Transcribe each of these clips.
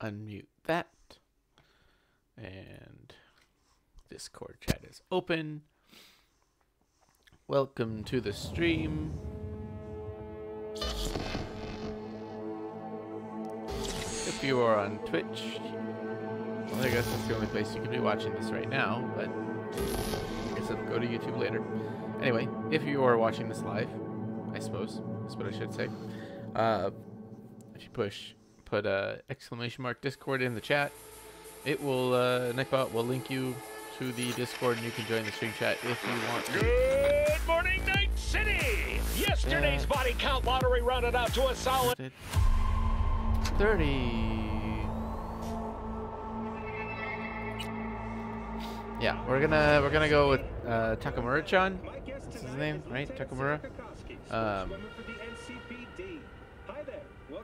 unmute that. And Discord chat is open. Welcome to the stream. If you are on Twitch, well, I guess that's the only place you could be watching this right now, but I guess I'll go to YouTube later. Anyway, if you are watching this live, I suppose, that's what I should say. Uh, if you push, put a exclamation mark Discord in the chat, it will, uh, Nightbot will link you to the Discord and you can join the stream chat if you want to. Good morning, Night City! Yesterday's Yeah. body count lottery rounded out to a solid 30. Yeah, we're gonna we're gonna go with uh, Takemura-chan. That's his name, right? Takemura. Um,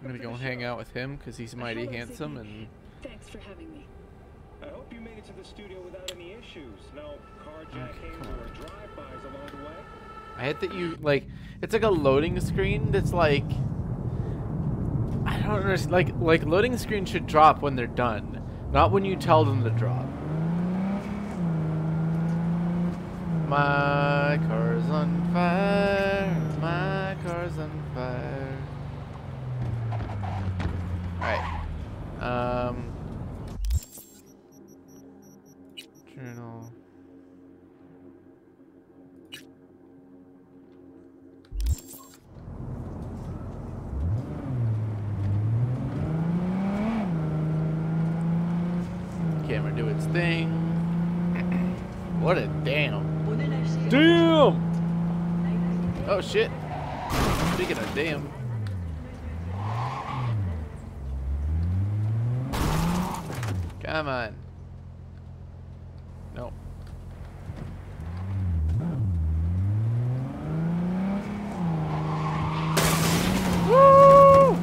I'm gonna go hang out with him because he's mighty handsome and Thanks for having me. I hope you made it to the studio without any issues. No carjacking come or drive-bys along the way. I hate that you like it's like a loading screen that's like I don't understand like like loading screen should drop when they're done, not when you tell them to drop. My car's on fire. My car's on fire. Alright. Um Journal. Camera do its thing. what a damn. Damn! Oh shit. Speaking of damn. Come on. No. Woo!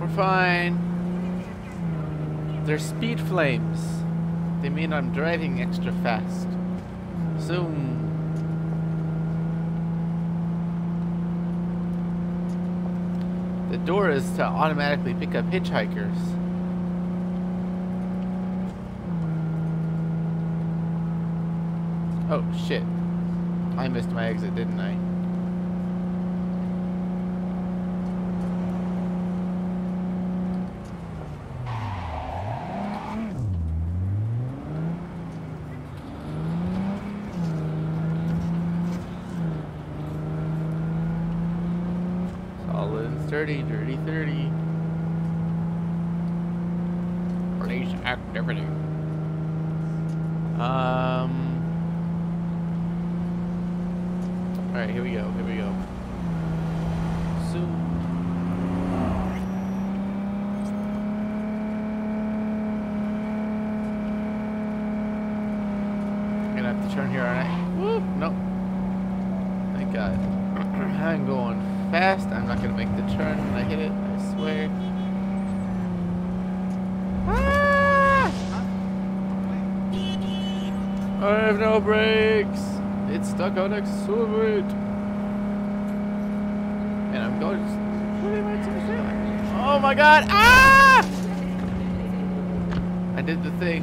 We're fine. They're speed flames. They mean I'm driving extra fast. Zoom. The door is to automatically pick up hitchhikers. Oh shit. I missed my exit, didn't I? Solid and sturdy, dirty 30. Police activity. Um. Alright, here we go, here we go. Zoom. I'm gonna have to turn here, aren't I? Whoop, nope. Thank God. I'm going fast. I'm not gonna make the turn when I hit it, I swear. Ah! I have no brakes. It's stuck on accelerate. And I'm going. What am I supposed to do? Oh my god! Ah! I did the thing.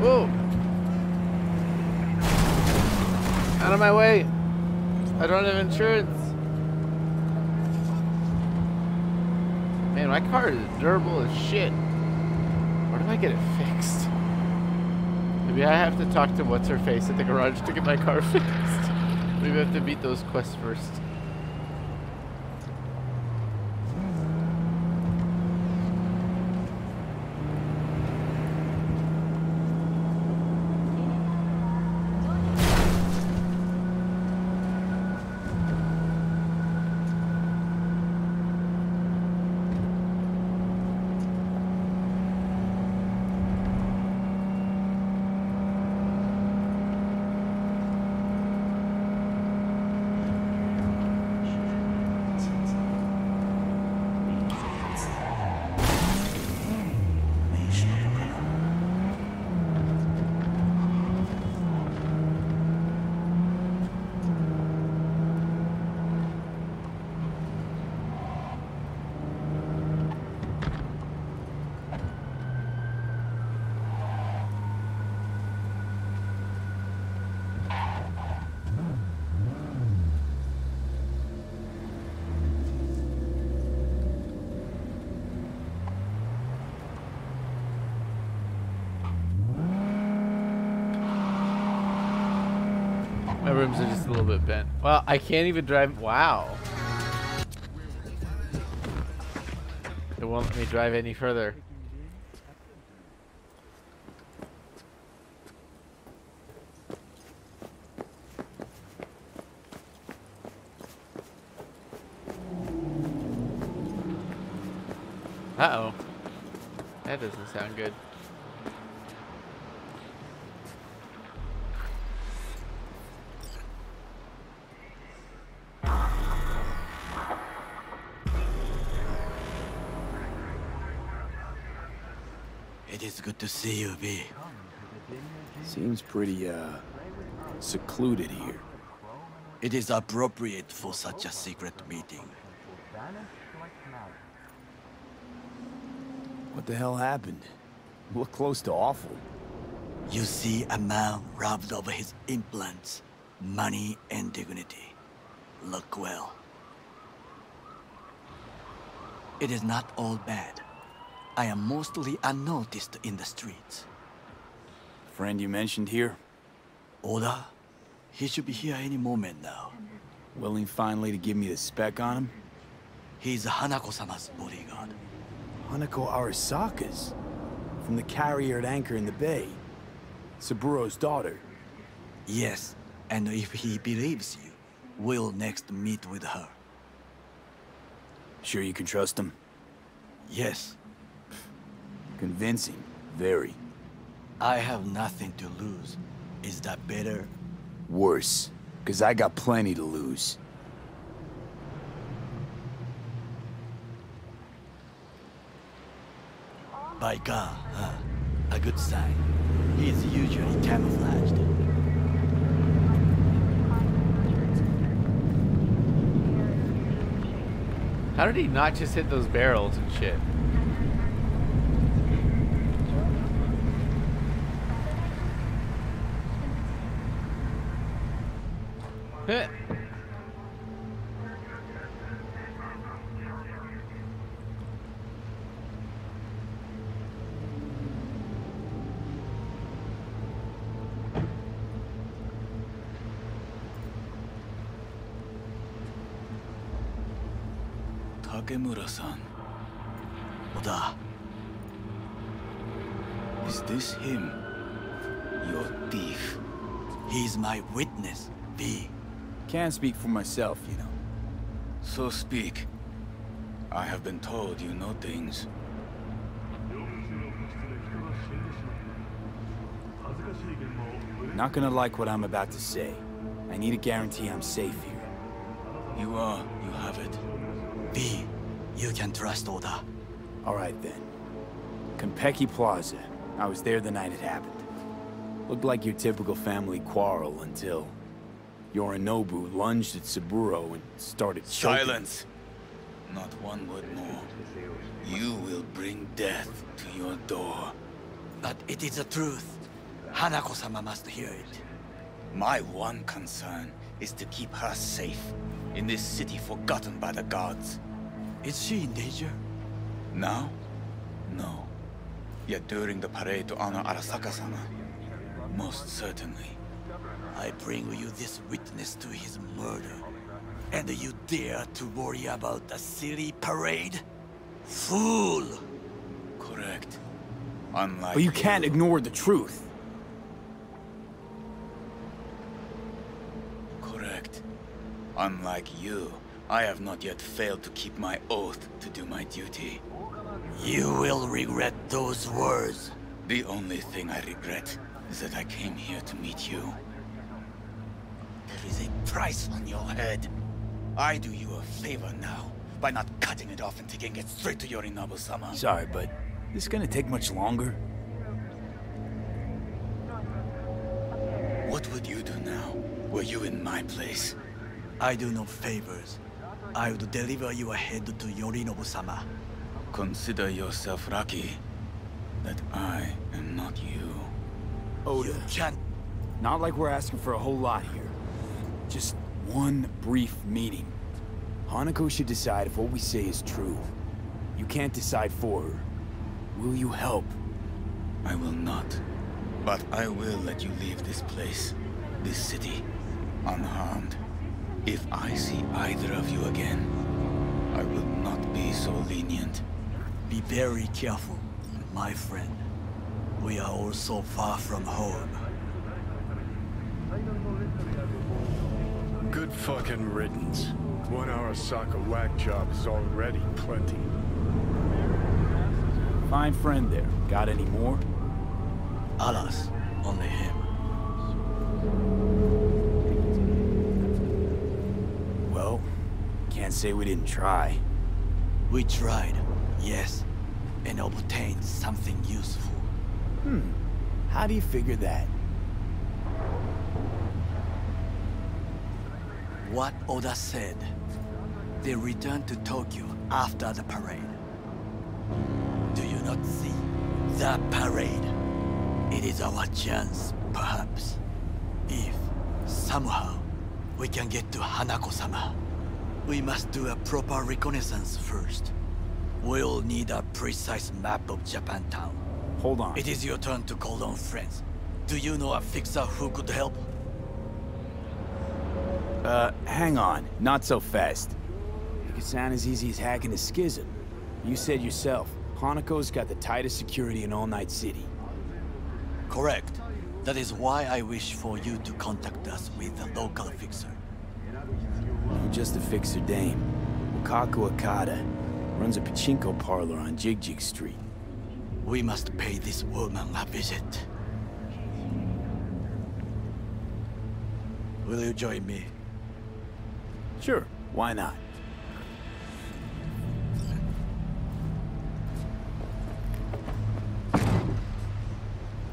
Whoa! Out of my way! I don't have insurance. Man, my car is durable as shit. Where do I get it fixed? Maybe I have talk to what's her face at the garage to get my car fixed. I have to beat those quests first. A little bit bent. Well, I can't even drive. Wow. It won't let me drive any further. Good to see you, V. Seems pretty, uh, secluded here. It is appropriate for such a secret meeting. What the hell happened? You look close to awful. You see a man robbed of his implants, money and dignity. Look well. It is not all bad. I am mostly unnoticed in the streets. Friend you mentioned here, Oda, he should be here any moment now. willing finally to give me the spec on him? He's Hanako-sama's bodyguard. Hanako Arasaka's. From the carrier at anchor in the bay. Saburo's daughter. Yes, and if he believes you, we'll next meet with her. Sure you can trust him? Yes, Convincing. Very. I have nothing to lose. Is that better? Worse. Cause I got plenty to lose. By God, huh? A good sign. He is usually camouflaged. How did he not just hit those barrels and shit? Heh. Takemura-san. Oda, Is this him? Your thief. he's my witness, V. Can't speak for myself, you know. So speak. I have been told you know things. Not gonna like what I'm about to say. I need a guarantee I'm safe here. You are. You have it. V, you can trust Oda. All right then. Konpeki Plaza. I was there the night it happened. Looked like your typical family quarrel until Yorinobu lunged at Saburo and started choking. Silence! Not one word more. You will bring death to your door. But it is the truth. Hanako-sama must hear it. My one concern is to keep her safe in this city forgotten by the gods. Is she in danger? Now? No. Yet during the parade to honor Arasaka-sama, most certainly. I bring you this witness to his murder. And you dare to worry about a silly parade? Fool! Correct. Unlike But you can't ignore the truth. Correct. Unlike you, I have not yet failed to keep my oath to do my duty. You will regret those words. The only thing I regret is that I came here to meet you. There is a price on your head. I do you a favor now by not cutting it off and taking it straight to Yorinobu-sama. Sorry, but this is gonna take much longer? What would you do now, were you in my place? I do no favors. I would deliver you ahead to Yorinobu-sama. Consider yourself lucky that I am not you. Oda, You can't... not like we're asking for a whole lot here. Just one brief meeting. Hanako should decide if what we say is true. You can't decide for her. Will you help? I will not. But I will let you leave this place, this city. unharmed. If I see either of you again, I will not be so lenient. Be very careful, my friend. We are all so far from home. Good fucking riddance. One Arasaka whack job is already plenty. Fine friend there. Got any more? Alas, only him. Well, can't say we didn't try. We tried, yes, and obtained something useful. Hmm. How do you figure that? What Oda said. They returned to Tokyo after the parade. Do you not see? The parade. It is our chance, perhaps. If, somehow, we can get to Hanako-sama. We must do a proper reconnaissance first. We'll need a precise map of Japantown. Hold on. It is your turn to call on friends. Do you know a fixer who could help? Uh, hang on. Not so fast. It could sound as easy as hacking a schism. You said yourself, Hanako's got the tightest security in All Night City. Correct. That is why I wish for you to contact us with a local fixer. I'm just a fixer dame. Wakako Okada. Runs a pachinko parlor on Jig Jig Street. We must pay this woman a visit. Will you join me? Sure, why not?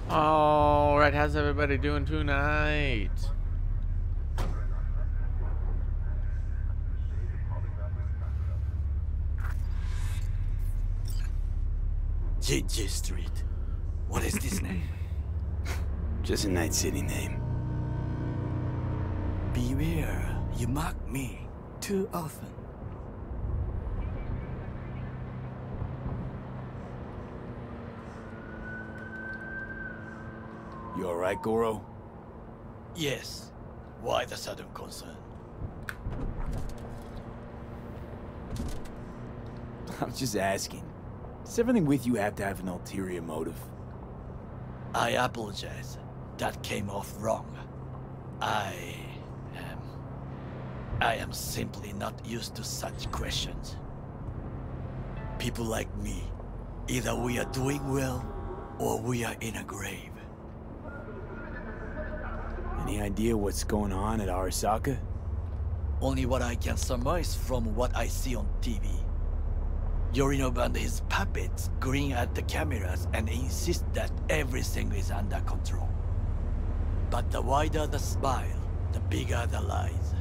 Alright, how's everybody doing tonight? JJ Street. What is this name? Just a Night City name. Beware, you mock me too often. You alright, Goro? Yes. Why the sudden concern? I'm just asking. Does everything with you have to have an ulterior motive? I apologize. That came off wrong. I. I am simply not used to such questions. People like me, either we are doing well, or we are in a grave. Any idea what's going on at Arasaka? Only what I can surmise from what I see on TV. Yorinobu and his puppets grin at the cameras and insist that everything is under control. But the wider the smile, the bigger the lies.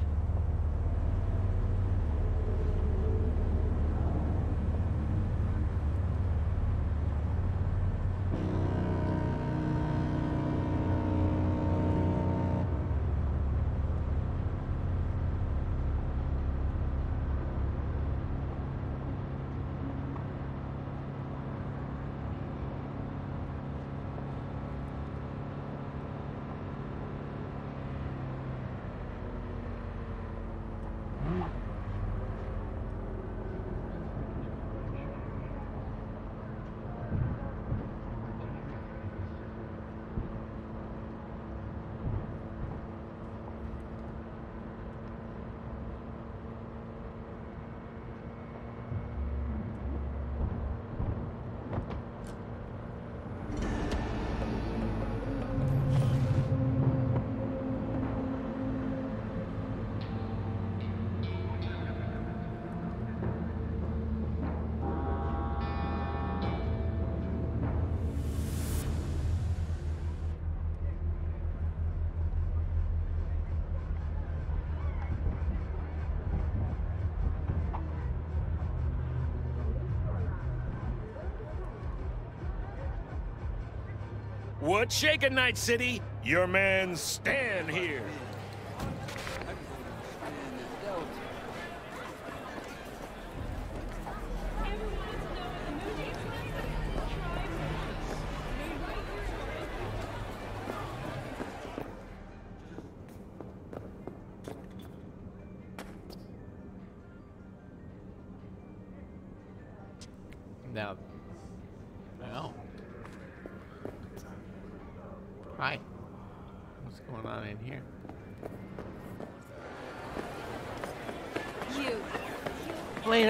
What's shaking, Night City? Your man Stan here.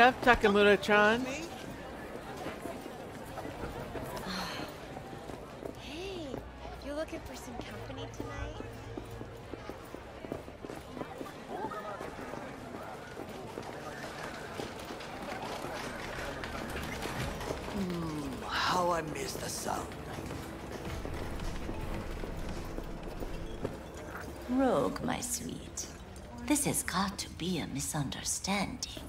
Up, Takemura-chan. Hey, you looking for some company tonight? Hmm, how I miss the sound. Rogue, my sweet. This has got to be a misunderstanding.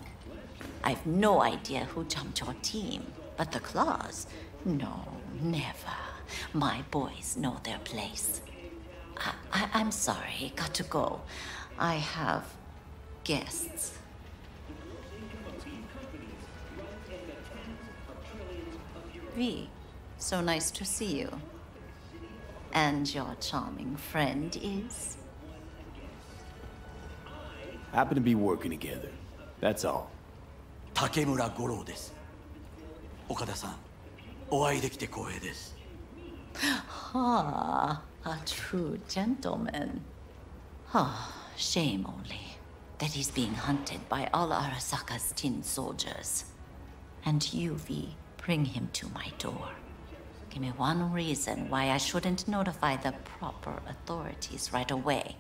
No idea who jumped your team, but the claws? No, never. My boys know their place. I, I, I'm sorry, got to go. I have guests. V, so nice to see you. And your charming friend is? Happen to be working together. That's all. 竹村五郎です。岡田さんお会いできて光栄です。はあ a true gentleman. はあ shame only that he's being hunted by all Arasaka's tin soldiers. And you V bring him to my door. Give me one reason why I shouldn't notify the proper authorities right away.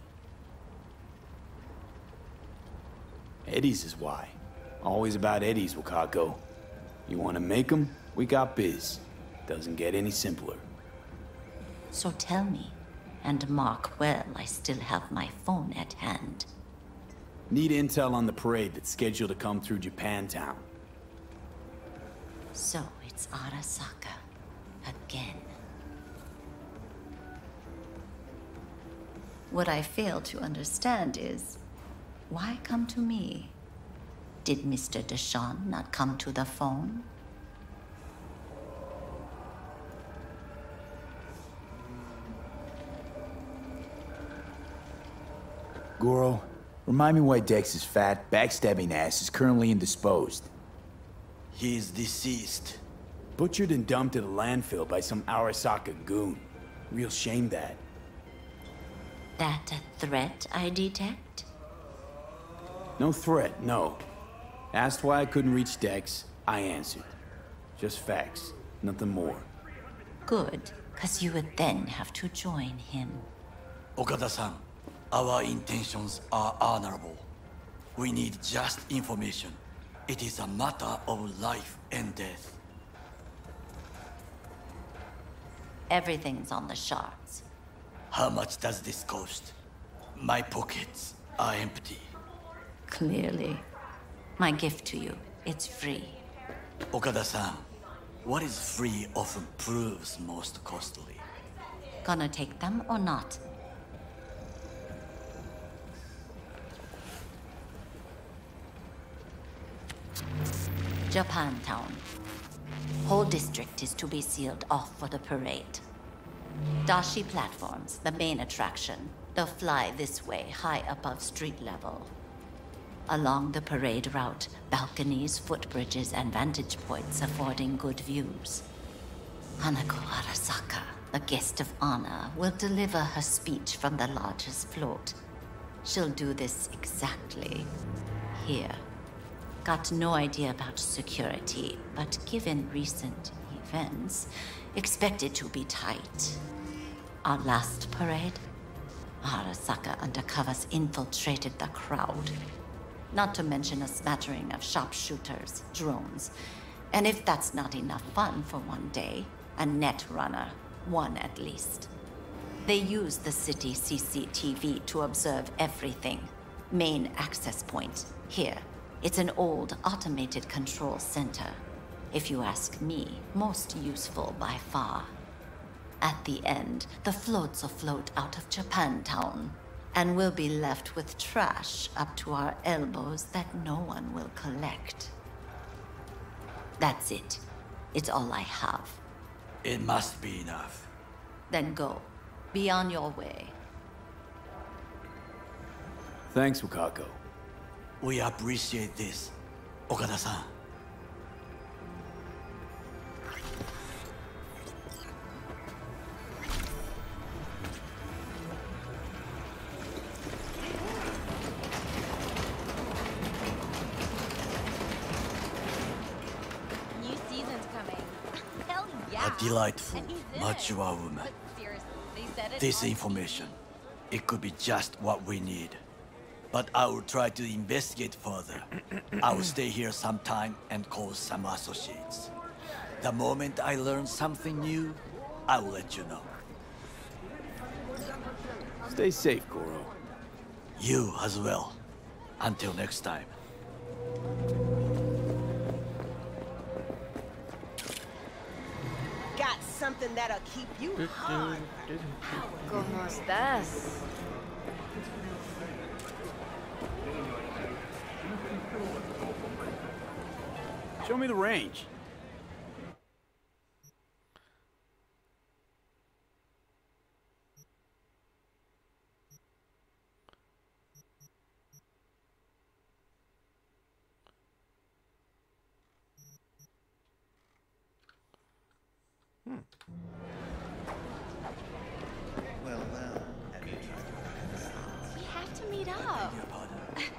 Eddies is why. Always about Eddies, Wakako. You want to make make 'em? We got biz. Doesn't get any simpler. So tell me, and mark well I still have my phone at hand. Need intel on the parade that's scheduled to come through Japantown. So it's Arasaka again. What I fail to understand is why come to me? Did Mr. DeShawn not come to the phone? Goro, remind me why Dex's fat, backstabbing ass is currently indisposed. He is deceased. Butchered and dumped at a landfill by some Arasaka goon. Real shame that. That a threat I detect? No threat, no. Asked why I couldn't reach Dex, I answered. Just facts, nothing more. Good, because you would then have to join him. Okada-san, our intentions are honorable. We need just information. It is a matter of life and death. Everything's on the shards. How much does this cost? My pockets are empty. Clearly. My gift to you, it's free. Okada-san, what is free often proves most costly. Gonna take them or not? Japantown. Whole district is to be sealed off for the parade. Dashi platforms, the main attraction. They'll fly this way, high above street level. Along the parade route, balconies, footbridges, and vantage points affording good views. Hanako Arasaka, the guest of honor, will deliver her speech from the largest float. She'll do this exactly here. Got no idea about security, but given recent events, expect it to be tight. Our last parade, Arasaka undercovers infiltrated the crowd. Not to mention a smattering of sharpshooters, drones, and if that's not enough fun for one day, a net runner, one at least. They use the city CCTV to observe everything. Main access point, here. It's an old automated control center. If you ask me, most useful by far. At the end, the floats will float out of Japantown, and we'll be left with trash up to our elbows that no one will collect. That's it. It's all I have. It must be enough. Then go. Be on your way. Thanks, Wakako. We appreciate this, Okada-san. Delightful, mature woman. They said it This information, it could be just what we need. But I will try to investigate further. I will stay here some time and call some associates. The moment I learn something new, I will let you know. Stay safe, Goro. You as well. Until next time. Got something that'll keep you hard. ¿Cómo estás? Show me the range. Well, well. We have to meet up. Definitely. Like around his last best hope is a stalker. Fortune decided to let me in. Sometimes all it takes is to push. Nice.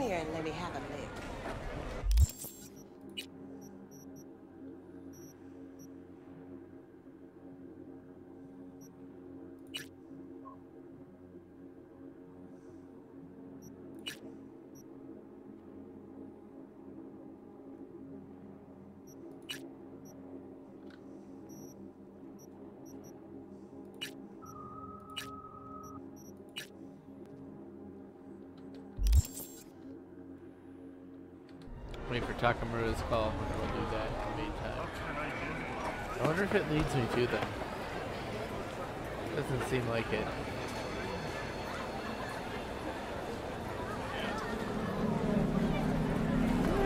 Come here and let me have a Wait Takemura's call, we'll do that in the meantime. I wonder if it leads me to them. Doesn't seem like it.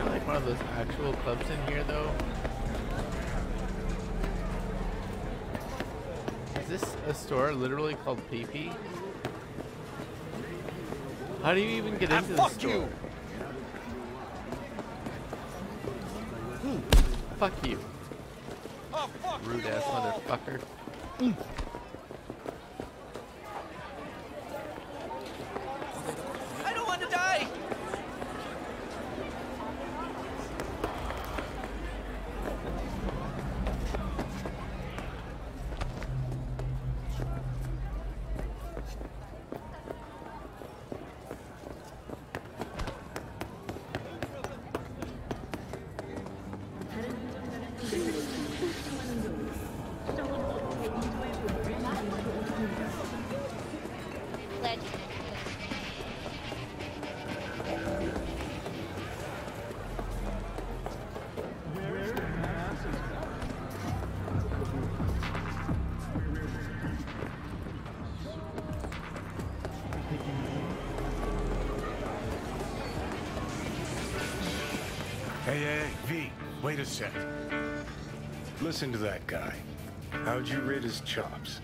Like one of those actual clubs in here though? Is this a store literally called PP? How do you even get ah, into the store? Fuck you. Rude ass motherfucker. I wait a sec. Listen to that guy. How'd you rid his chops?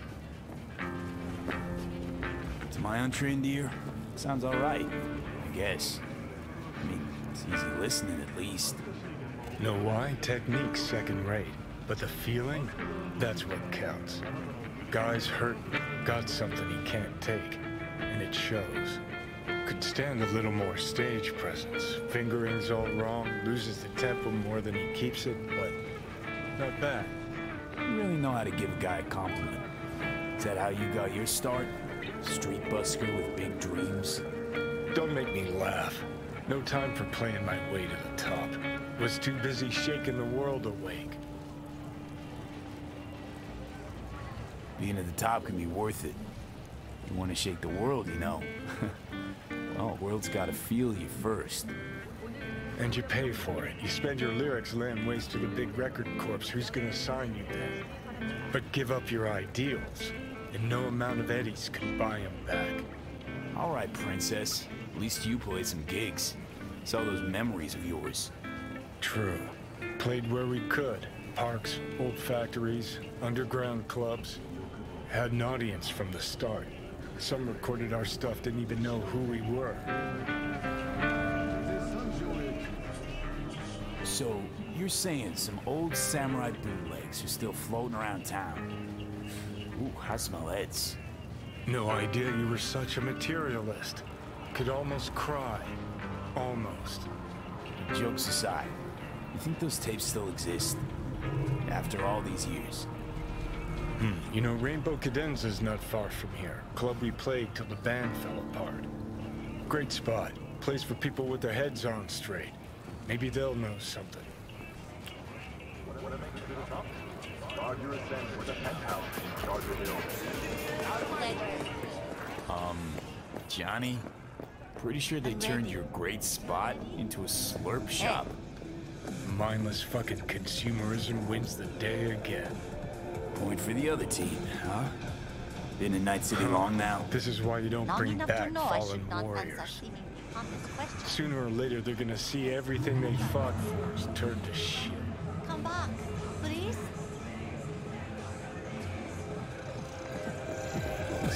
To my untrained ear, sounds all right, I guess. I mean, it's easy listening at least. Know why? Technique's second rate. But the feeling? That's what counts. Guy's hurt, got something he can't take. And it shows. Could stand a little more stage presence. Fingering's all wrong, loses the tempo more than he keeps it, but not bad. You really know how to give a guy a compliment. Is that how you got your start? Street busker with big dreams? Don't make me laugh. No time for playing my way to the top. Was too busy shaking the world awake. Being at the top can be worth it. You want to shake the world, you know. world's got to feel you first. And you pay for it. You spend your lyrics laying waste to the big record corps. Who's gonna sign you then? But give up your ideals, and no amount of eddies can buy them back. All right, princess. At least you played some gigs. Saw those memories of yours. True. Played where we could. Parks, old factories, underground clubs. Had an audience from the start. Some recorded our stuff, didn't even know who we were. So, you're saying some old samurai bootlegs are still floating around town? Ooh, I smell heads. No idea you were such a materialist. Could almost cry. Almost. Jokes aside, you think those tapes still exist? After all these years? Hmm. You know, Rainbow Cadenza's not far from here. Club we played till the band fell apart. Great spot. Place for people with their heads on straight. Maybe they'll know something. Um, Johnny? Pretty sure they turned your great spot into a slurp shop. Mindless fucking consumerism wins the day again. Point for the other team, huh? Been in Night City long now? This is why you don't Long bring back I fallen should not answer warriors. seemingly harmless questions. Sooner or later, they're gonna see everything they fought for is turned to shit. Come back, please.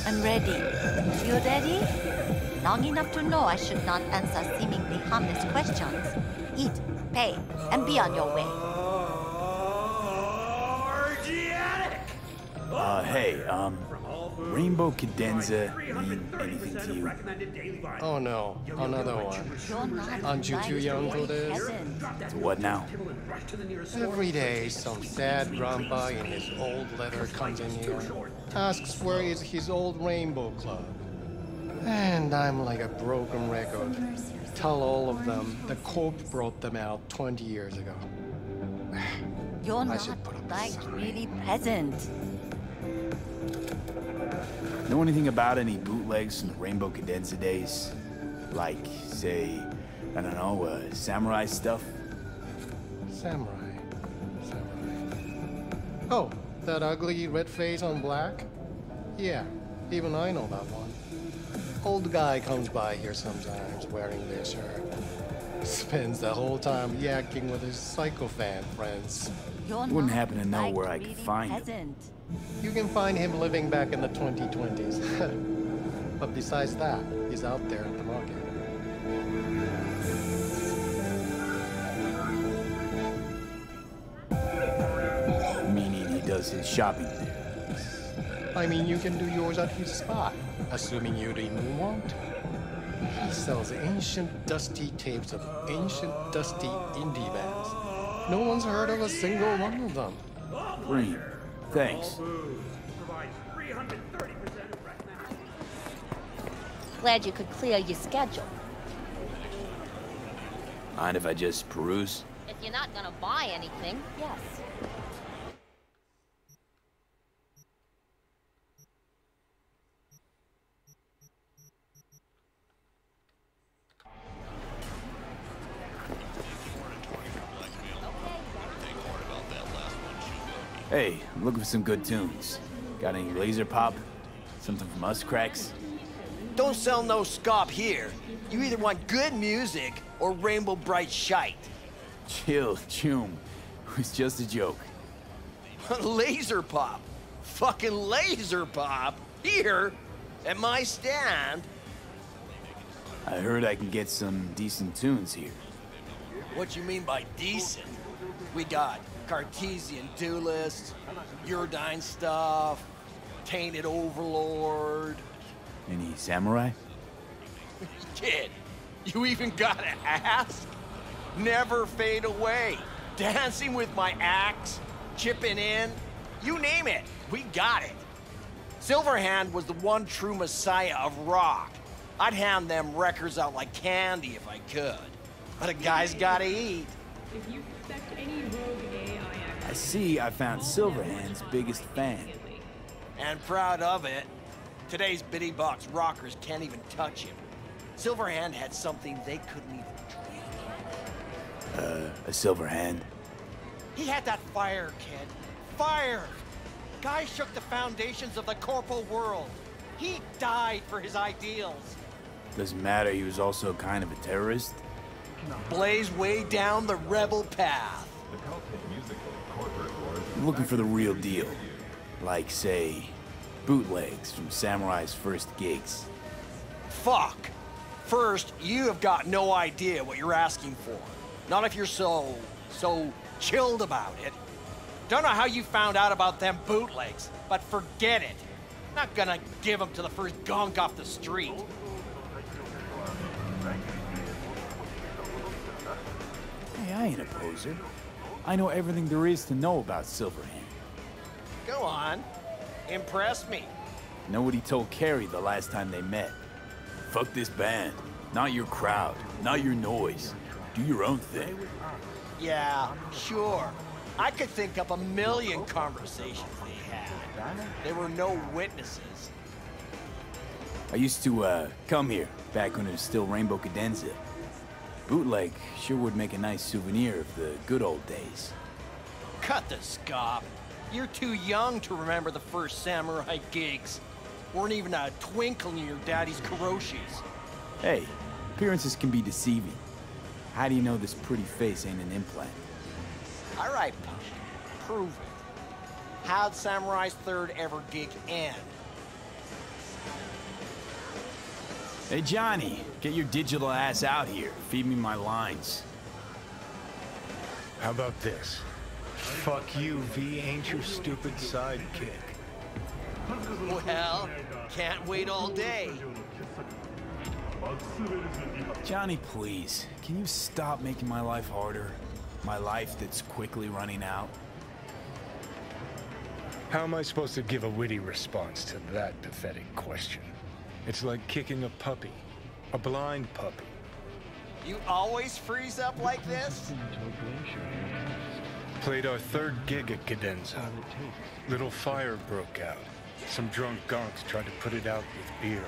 I'm ready. You ready? Long enough to know I should not answer seemingly harmless questions. Eat, pay, and be on your way. Uh, hey, um, Rainbow Cadenza mean anything to you? Oh no, another one. You're not you too young for this? So what now? Every day, some sad grandpa in his old letter comes in here, asks where is his old rainbow club. And I'm like a broken record. Tell all of them the Cope brought them out 20 years ago. You're I not should put up a like really present. Know anything about any bootlegs from the Rainbow Cadenza days? Like, say, I don't know, uh, samurai stuff? Samurai. Samurai. Oh, that ugly red face on black? Yeah, even I know that one. Old guy comes by here sometimes wearing this shirt. Spends the whole time yakking with his psychofan friends. You're Wouldn't happen to know like where I could really find him. You can find him living back in the 2020s. but besides that, he's out there at the market. Meaning he does his shopping there. I mean, you can do yours at his spot, assuming you'd even want to. He sells ancient, dusty tapes of ancient, dusty indie bands. No one's heard of a single one of them. Green, thanks. Glad you could clear your schedule. Mind if I just peruse? If you're not gonna buy anything, yes. Looking for some good tunes. Got any laser pop? Something from Us Cracks? Don't sell no scop here. You either want good music or rainbow bright shite. Chill, Chum. It was just a joke. laser pop. Fucking laser pop. Here, at my stand. I heard I can get some decent tunes here. What you mean by decent? We got Cartesian do Duelist, Uridine stuff, Tainted Overlord. Any samurai? Kid, you even gotta ask? Never fade away. Dancing with my axe, chipping in, you name it, we got it. Silverhand was the one true messiah of rock. I'd hand them records out like candy if I could. But a guy's gotta eat. If you suspect any rogue AI I see I found Silverhand's biggest fan. And proud of it. Today's bitty box rockers can't even touch him. Silverhand had something they couldn't even dream Uh, a Silverhand. He had that fire, kid. Fire! Guy shook the foundations of the corporal world. He died for his ideals. Doesn't matter, he was also kind of a terrorist. Blaze way down the rebel path. I'm looking for the real deal. Like, say, bootlegs from Samurai's first gigs. Fuck! First, you have got no idea what you're asking for. Not if you're so, so chilled about it. Don't know how you found out about them bootlegs, but forget it. Not gonna give them to the first gonk off the street. Hey, I ain't a poser. I know everything there is to know about Silverhand. Go on. Impress me. Know what he told Kerry the last time they met? Fuck this band. Not your crowd. Not your noise. Do your own thing. Yeah, sure. I could think up a million conversations they had. There were no witnesses. I used to, uh, come here, back when it was still Rainbow Cadenza. Bootleg sure would make a nice souvenir of the good old days. Cut the scop. You're too young to remember the first samurai gigs. Weren't even a twinkle in your daddy's Kiroshis. Hey, appearances can be deceiving. How do you know this pretty face ain't an implant? All right, punk. Prove it. How'd Samurai's third ever gig end? Hey, Johnny, get your digital ass out here. Feed me my lines. How about this? Fuck you, V ain't your stupid sidekick. Well, can't wait all day. Johnny, please, can you stop making my life harder? My life that's quickly running out? How am I supposed to give a witty response to that pathetic question? It's like kicking a puppy. A blind puppy. You always freeze up like this? Played our third gig at Cadenza. Little fire broke out. Some drunk gonks tried to put it out with beer.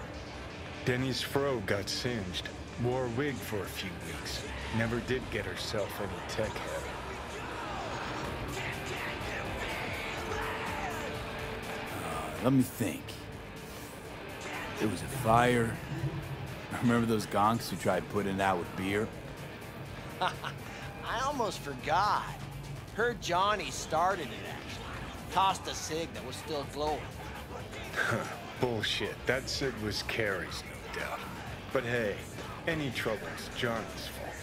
Denny's fro got singed. Wore a wig for a few weeks. Never did get herself any tech head. Let me think. There was a fire. Remember those gonks who tried putting it out with beer? I almost forgot. Heard Johnny started it, actually. Tossed a cig that was still glowing. Bullshit. That cig was Kerry's, no doubt. But hey, any trouble's Johnny's fault.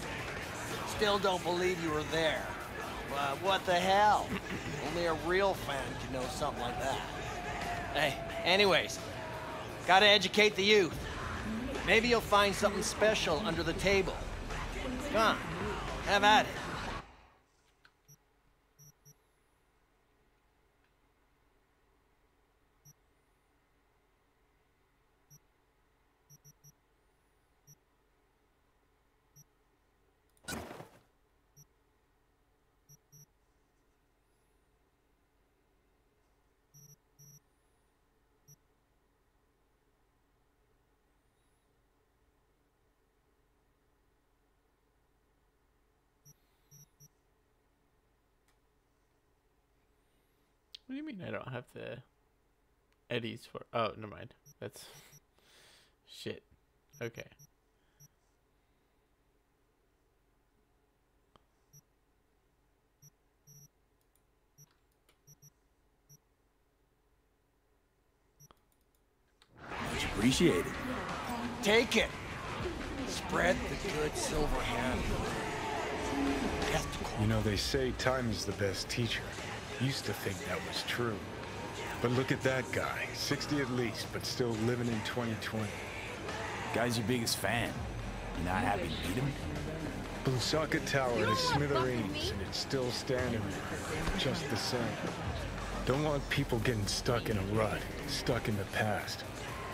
Still don't believe you were there. But what the hell? Only a real fan could know something like that. Hey, anyways, gotta educate the youth. Maybe you'll find something special under the table. Come on, have at it. You mean I don't have the eddies for? Oh, never mind. That's shit. Okay. Much appreciated. Take it. Spread the good silver hand. You know, they say time is the best teacher. Used to think that was true. But look at that guy. 60 at least, but still living in 2020. Guy's your biggest fan. You not happy to meet him? Arasaka Tower is smithereens, and it's still standing there, just the same. Don't want people getting stuck in a rut, stuck in the past.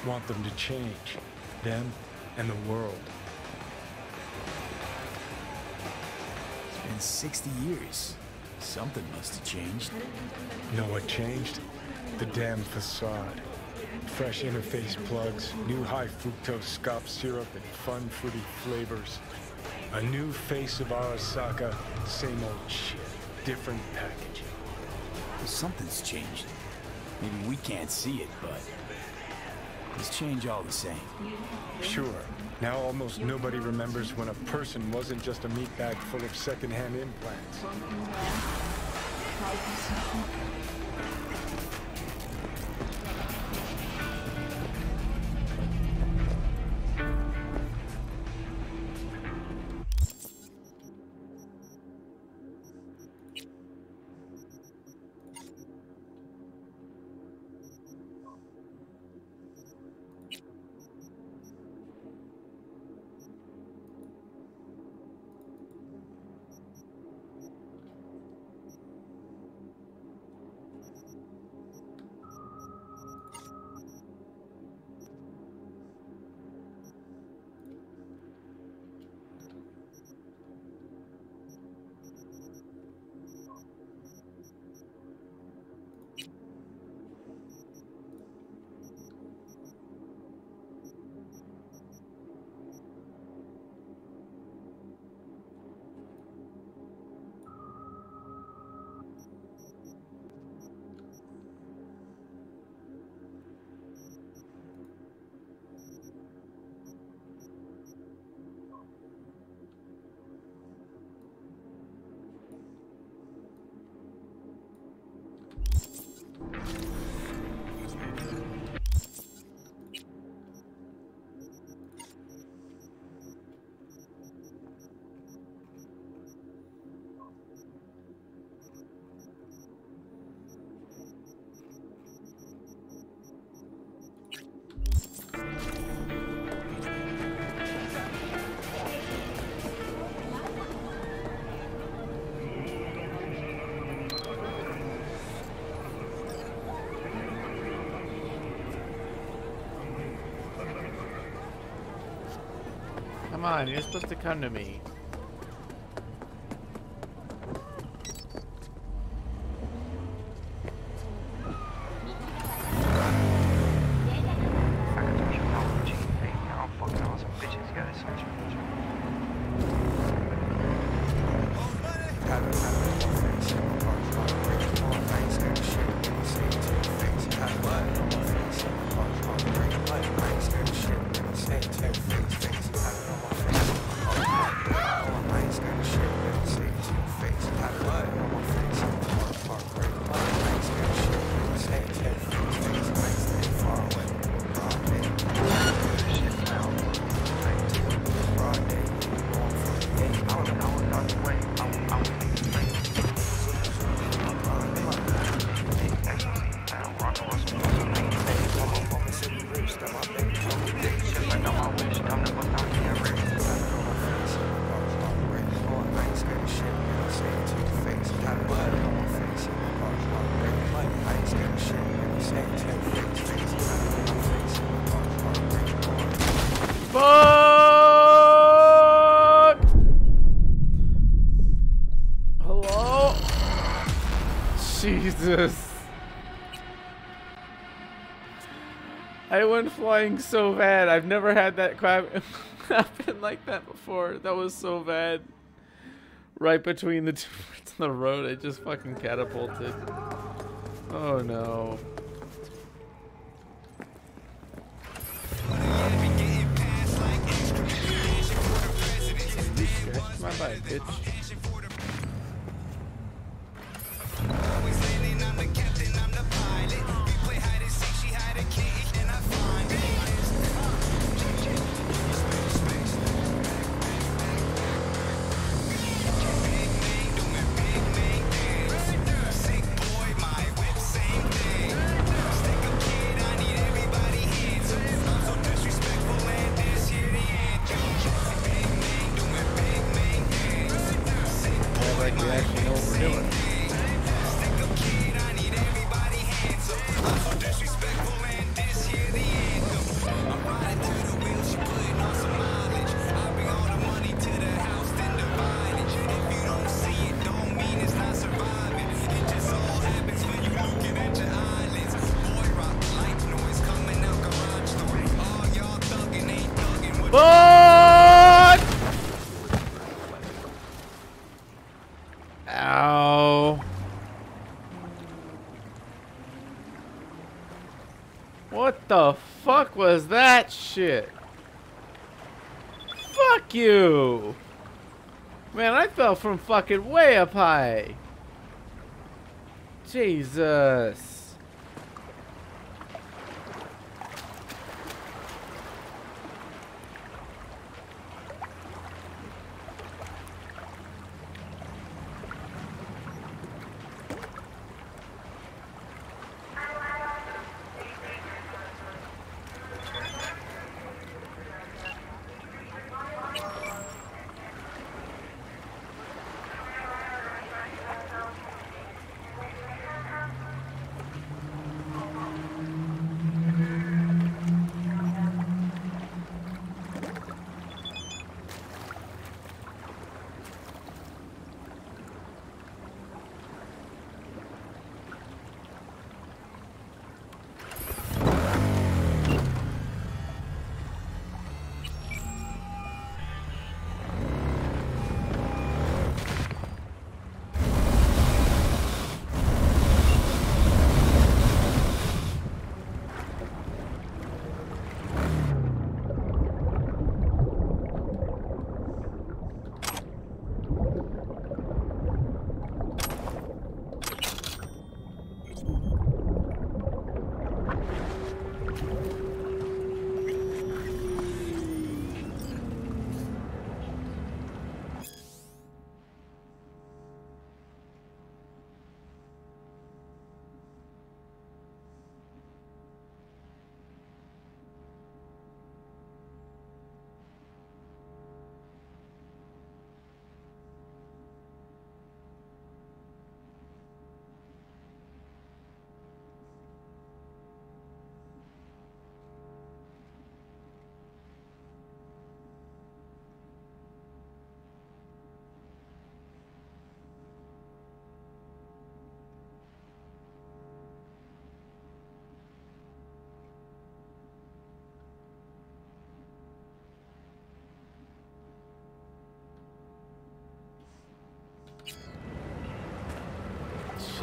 Want them to change. Them and the world. It's been 60 years. Something must have changed. Know what changed? The damn facade. Fresh interface plugs, new high fructose scop syrup, and fun fruity flavors. A new face of Arasaka, same old shit, different packaging. Well, something's changed. Maybe we can't see it, but it's change all the same. Sure. Now almost nobody remembers when a person wasn't just a meat bag full of secondhand implants. Come on, you're supposed to come to me. Jesus. I went flying so bad. I've never had that crap happen like that before. That was so bad. Right between the two parts of the road, I just fucking catapulted. Oh no. the fuck was that shit? Fuck you! Man, I fell from fucking way up high. Jesus.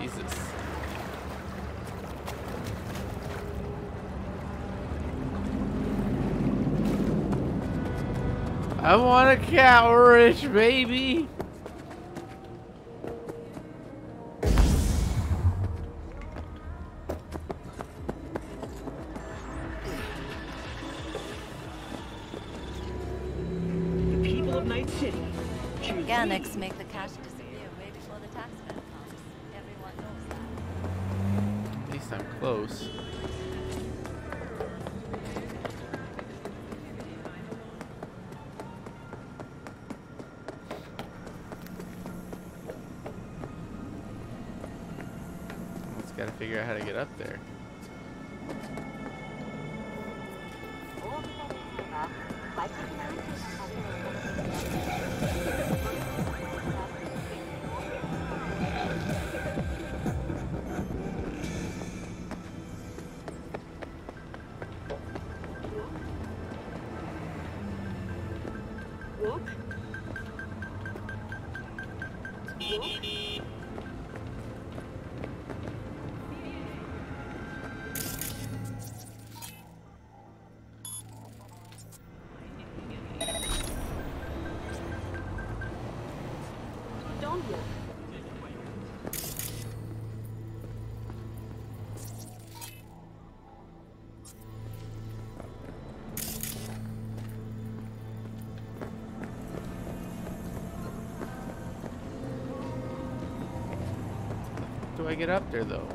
Jesus. I want a cow rich, baby! get up there though?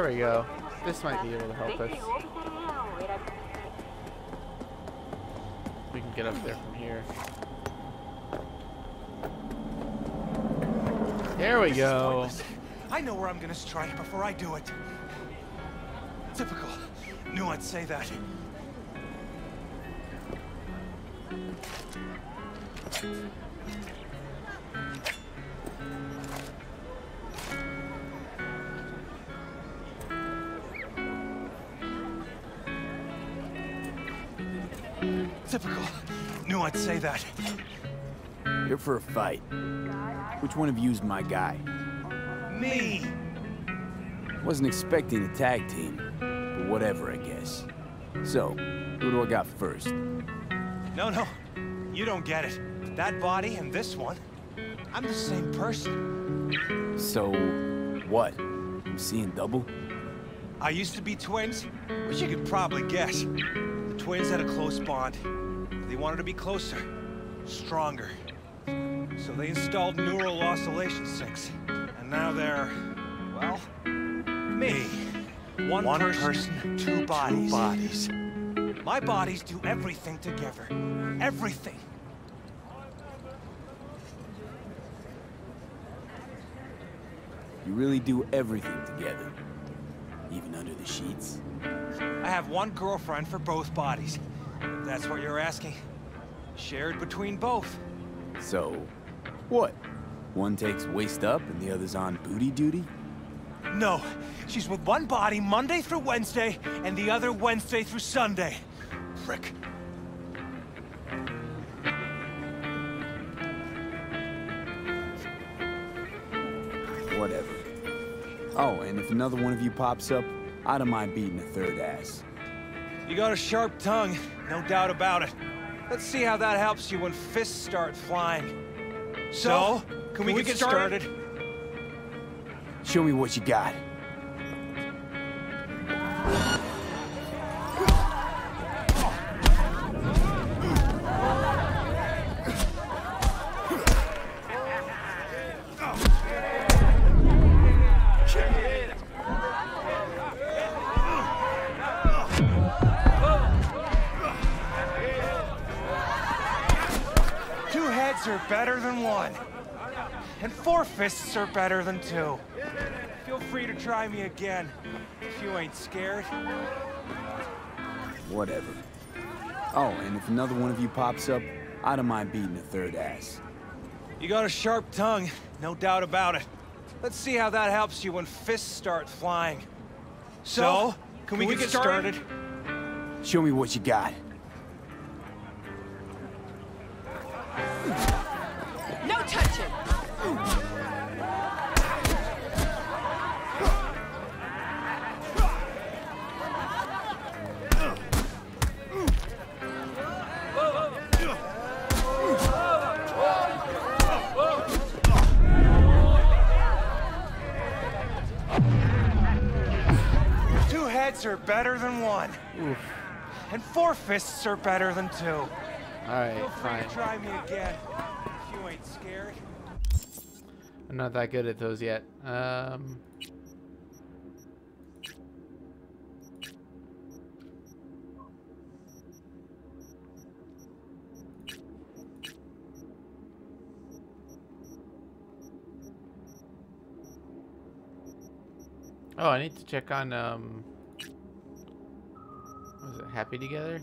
There we go. This might be able to help us. We can get up there from here. There we go. I know where I'm gonna strike before I do it. Typical. Knew I'd say that. For a fight. Which one of you's my guy? Me! Wasn't expecting a tag team, but whatever, I guess. So, who do I got first? No, no. You don't get it. That body and this one, I'm the same person. So, what? I'm seeing double? I used to be twins, but you could probably guess. The twins had a close bond. They wanted to be closer, stronger. So they installed neural oscillation sinks. And now they're, well, me. One, One person, person, two bodies. two bodies. My bodies do everything together. Everything. You really do everything together. Even under the sheets? I have one girlfriend for both bodies. If that's what you're asking. Shared between both. So, what? One takes waist up and the other's on booty duty? No, she's with one body Monday through Wednesday, and the other Wednesday through Sunday. Frick. Whatever. Oh, and if another one of you pops up, I don't mind beating a third ass. You got a sharp tongue, no doubt about it. Let's see how that helps you when fists start flying. So, can, we, get, started? Show me what you got. Four are better than two. Feel free to try me again, if you ain't scared. Whatever. Oh, and if another one of you pops up, I don't mind beating a third ass. You got a sharp tongue, no doubt about it. Let's see how that helps you when fists start flying. So, can, we, get, started? Show me what you got. Heads are better than one. And four fists are better than two. Alright, Feel free fine. to try me again, if you ain't scared. I'm not that good at those yet. Um, oh, I need to check on, um, was it Happy Together?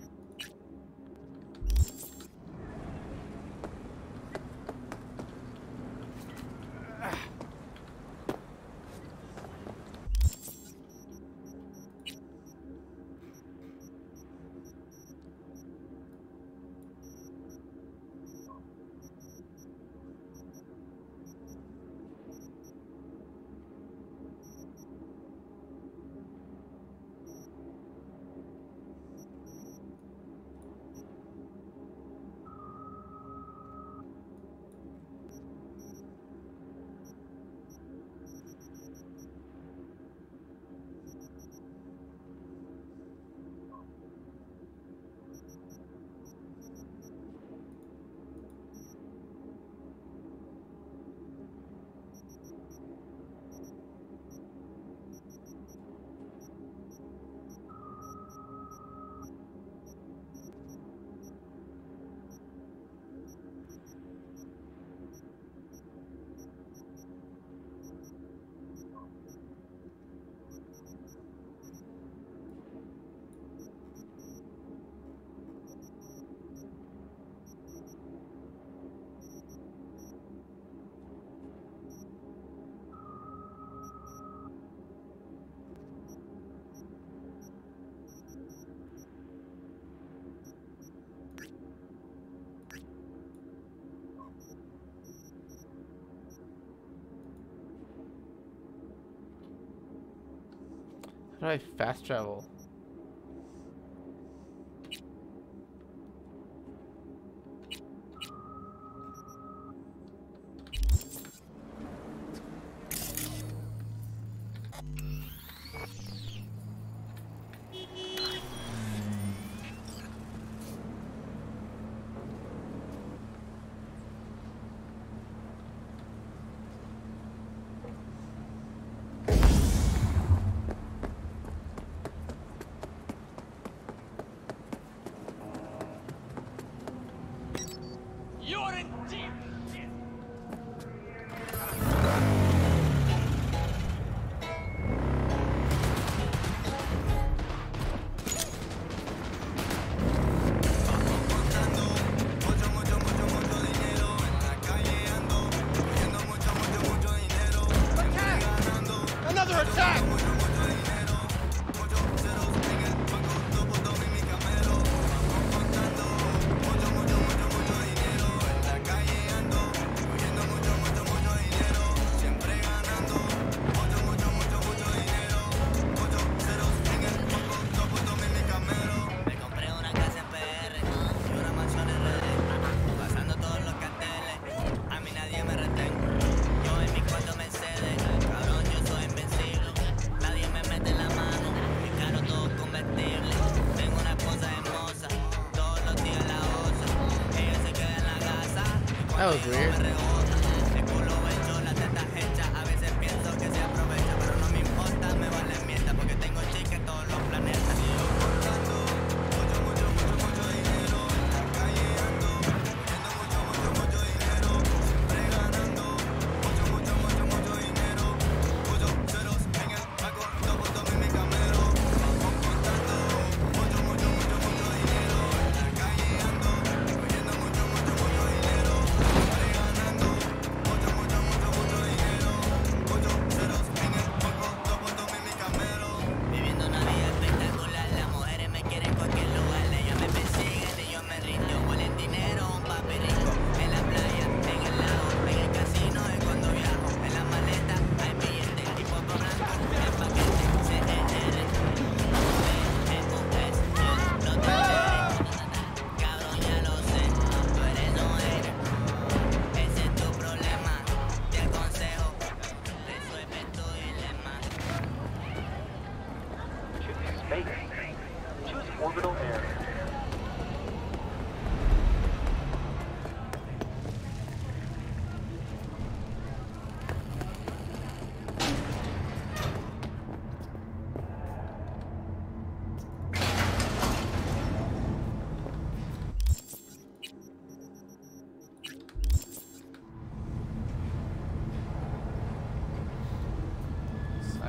How do I fast travel?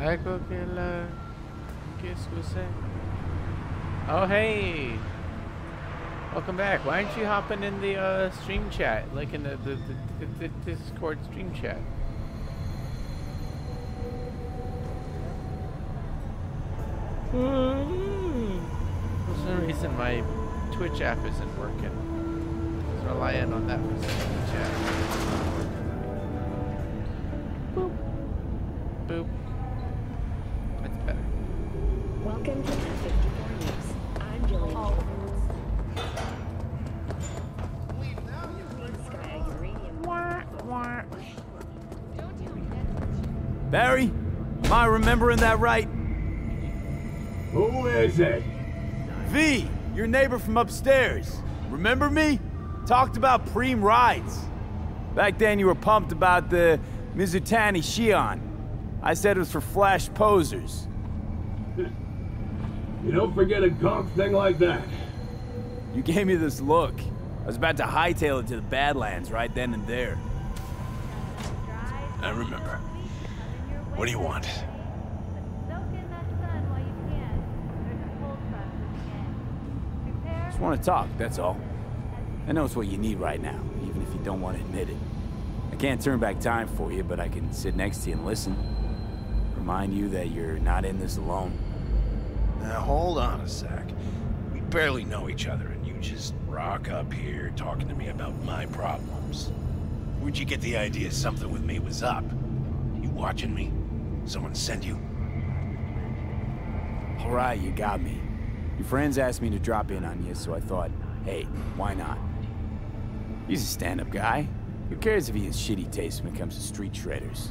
Algo que la que excuse. Oh hey, welcome back. Why aren't you hopping in the uh, stream chat, like in the the, the, the, the Discord stream chat? For some reason, my Twitch app isn't working. I was relying on that for stream chat. Remembering that right? Who is it? V, your neighbor from upstairs. Remember me? Talked about Preem rides. Back then you were pumped about the Mizutani Shion. I said it was for flash posers. You don't forget a gonk thing like that. You gave me this look. I was about to hightail it to the Badlands right then and there. I remember. What do you want? Just want to talk, that's all. I know it's what you need right now, even if you don't want to admit it. I can't turn back time for you, but I can sit next to you and listen. Remind you that you're not in this alone. Now hold on a sec. We barely know each other, and you just rock up here talking to me about my problems. Where'd you get the idea something with me was up? You watching me? Someone send you? All right, you got me. Your friends asked me to drop in on you, so I thought, hey, why not? He's a stand-up guy. Who cares if he has shitty taste when it comes to street shredders?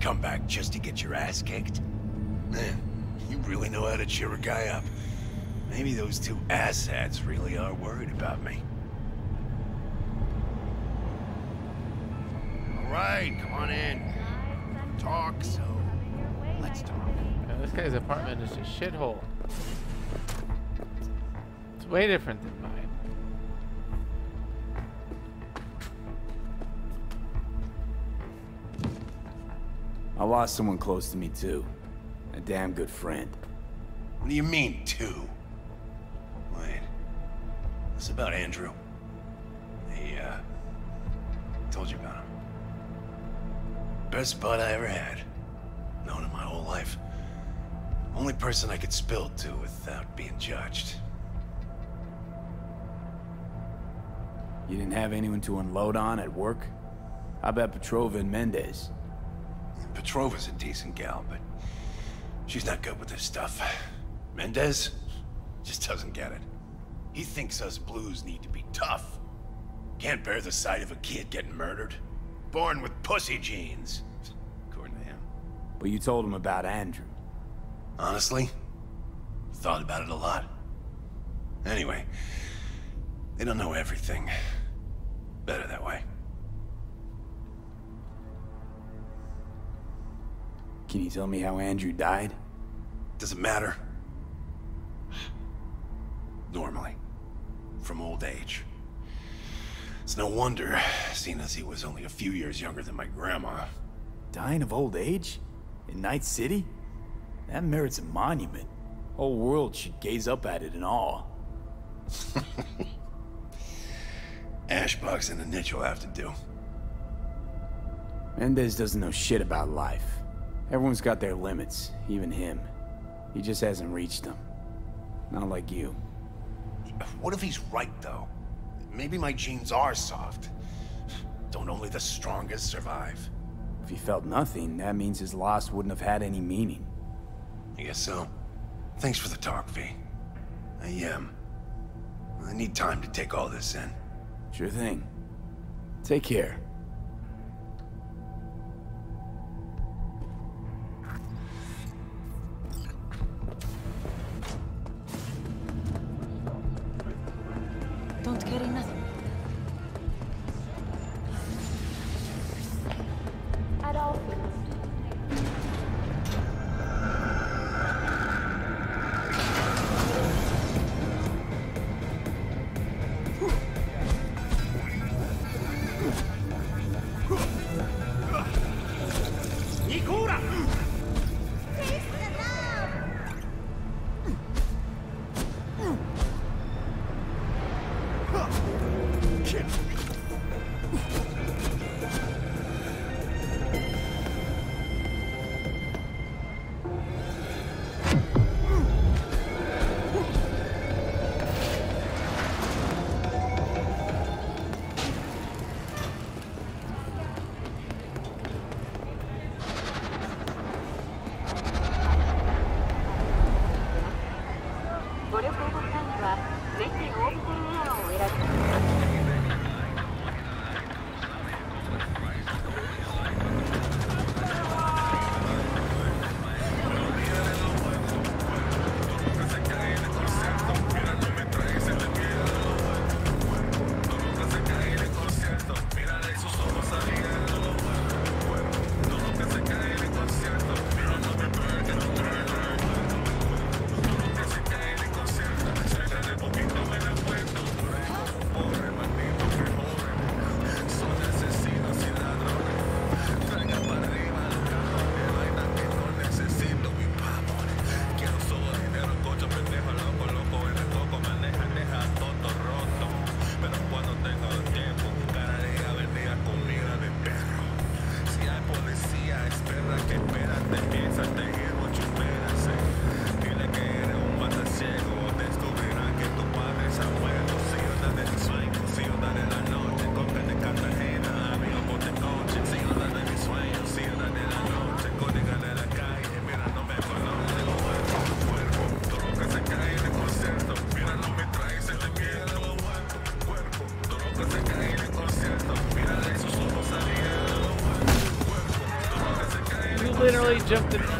Come back just to get your ass kicked? Man, you really know how to cheer a guy up. Maybe those two asshats really are worried about me. All right, come on in. Talk, so let's talk. Yeah, this guy's apartment is a shithole. It's way different than mine. I lost someone close to me too. A damn good friend. What do you mean, two? Wait. This about Andrew? He, uh... Told you about him. Best bud I ever had. Known him my whole life. Only person I could spill to without being judged. You didn't have anyone to unload on at work? How about Petrova and Mendez? Petrova's a decent gal, but she's not good with this stuff. Mendez just doesn't get it. He thinks us blues need to be tough. Can't bear the sight of a kid getting murdered. Born with pussy genes, according to him. But you told him about Andrew. Honestly, thought about it a lot. Anyway, they don't know everything. Better that way. Can you tell me how Andrew died? Does it matter? Normally. From old age. It's no wonder, seeing as he was only a few years younger than my grandma. Dying of old age? In Night City? That merits a monument. Whole world should gaze up at it in awe. Ashbox and the niche will have to do. Mendez doesn't know shit about life. Everyone's got their limits, even him. He just hasn't reached them. Not like you. What if he's right, though? Maybe my genes are soft. Don't only the strongest survive. If he felt nothing, that means his loss wouldn't have had any meaning. I guess so. Thanks for the talk, V. I, um... I need time to take all this in. Sure thing. Take care.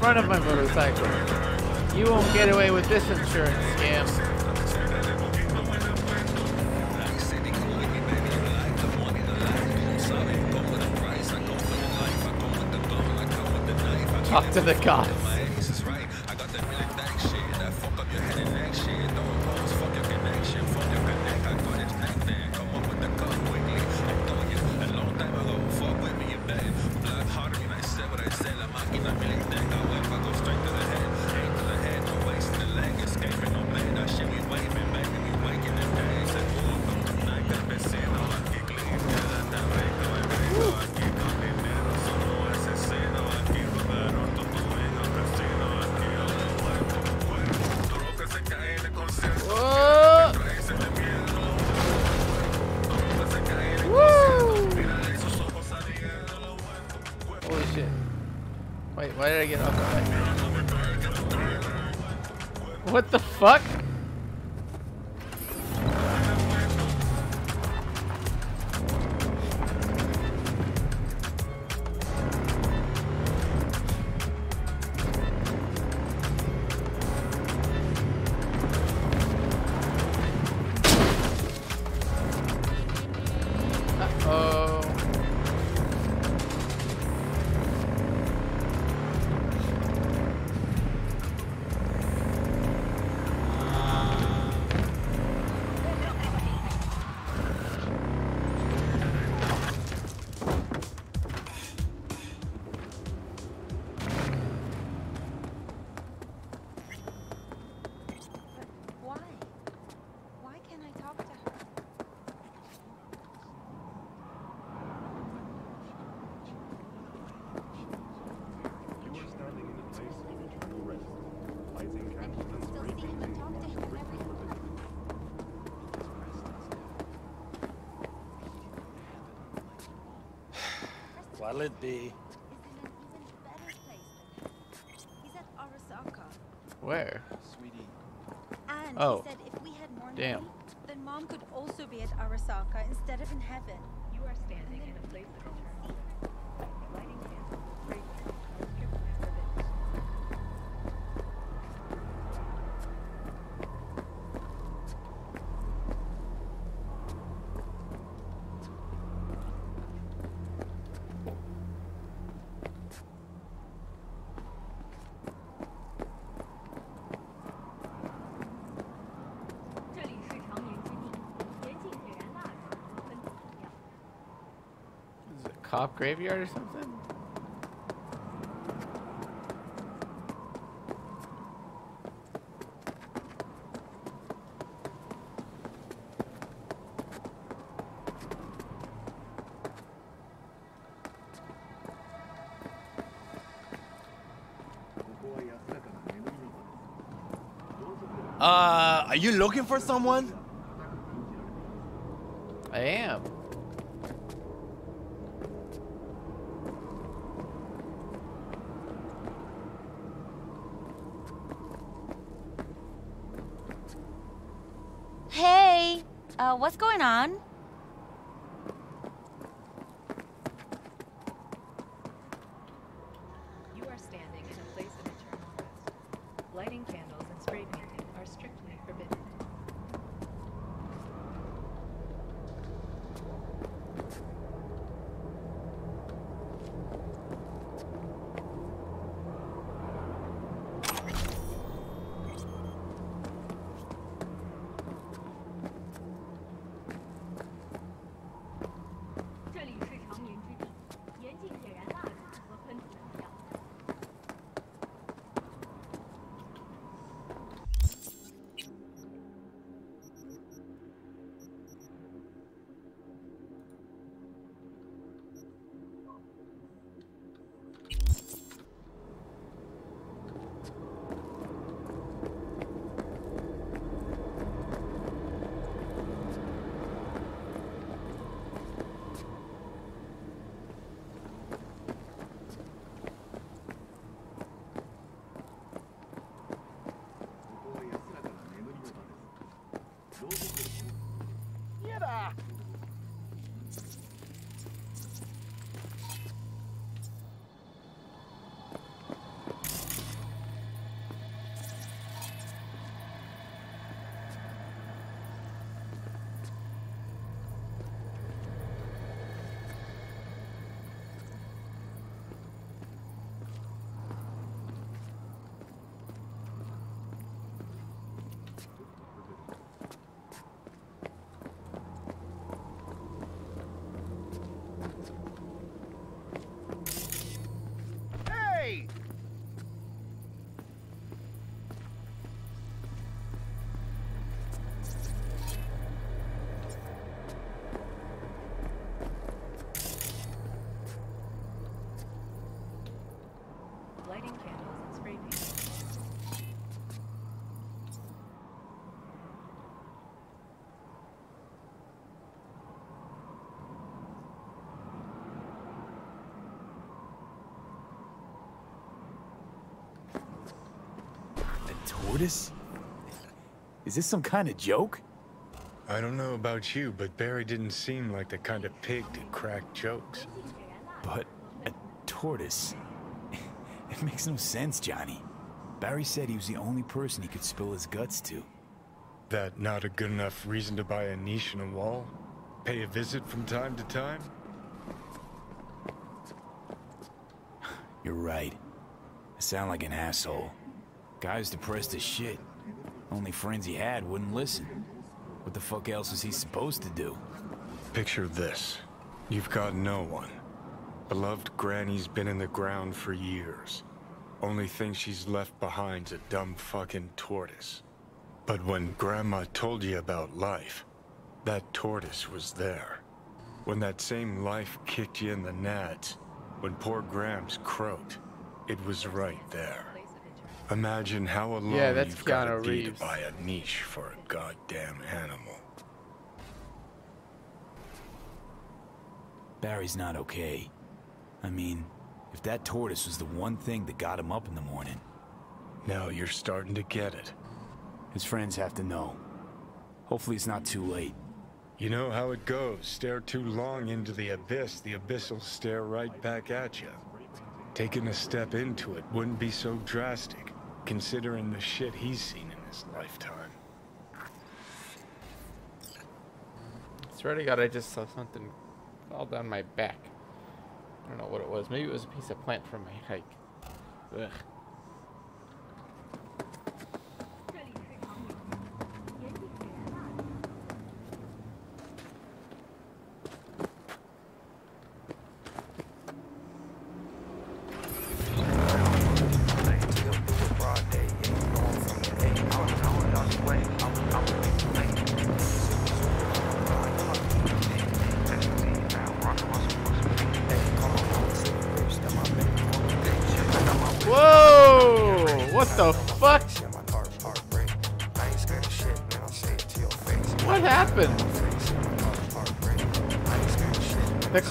Front of my motorcycle. You won't get away with this insurance scam. Talk to the cops. Damn. then mom could also be at Arasaka instead of in heaven. You are standing in a place of eternal rest. Lighting candles, spray painting are strictly forbidden. Is it a cop graveyard or something? Uh, are you looking for someone? Tortoise? Is this some kind of joke? I don't know about you, but Barry didn't seem like the kind of pig to crack jokes. But a tortoise? It makes no sense, Johnny. Barry said he was the only person he could spill his guts to. That not a good enough reason to buy a niche in a wall? Pay a visit from time to time? You're right. I sound like an asshole. Guy was depressed as shit. Only friends he had wouldn't listen. What the fuck else was he supposed to do? Picture this. You've got no one. Beloved Granny's been in the ground for years. Only thing she's left behind's a dumb fucking tortoise. But when Grandma told you about life, that tortoise was there. When that same life kicked you in the nads, when poor Grams croaked, it was right there. Imagine how alone Yeah, that's you've got to Keanu be Reeves. to buy a niche for a goddamn animal. Barry's not okay. I mean, if that tortoise was the one thing that got him up in the morning. Now you're starting to get it. His friends have to know. Hopefully it's not too late. You know how it goes. Stare too long into the abyss, the abyss will stare right back at you. Taking a step into it wouldn't be so drastic, considering the shit he's seen in his lifetime. Swear to God, I just saw something fall down my back. I don't know what it was. Maybe it was a piece of plant from my hike. Ugh.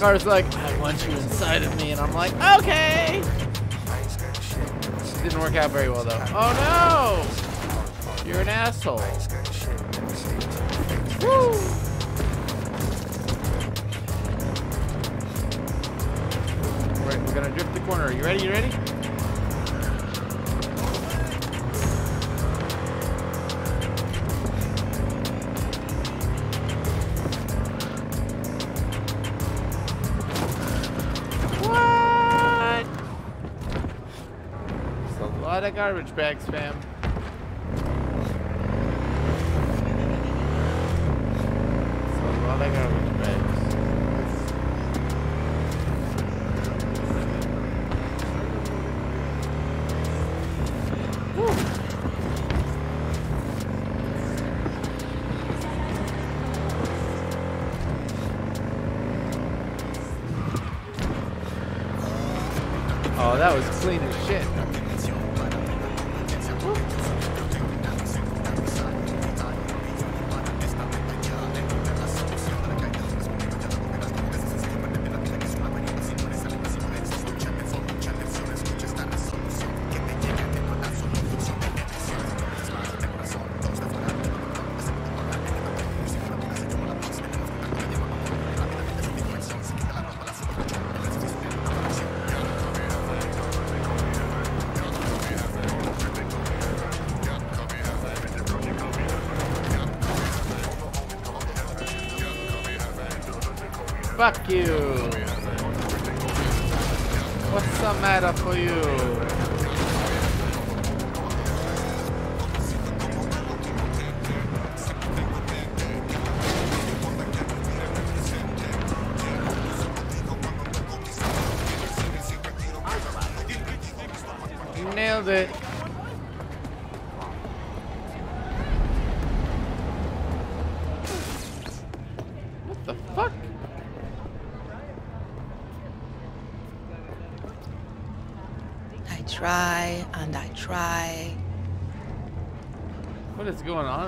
Car's like, I want you inside of me, and I'm like, okay. Didn't work out very well though. Oh no! You're an asshole. Woo! Right, we're gonna drift the corner. Are you ready? You ready? Garbage bags, fam. Fuck you. What's the matter for you?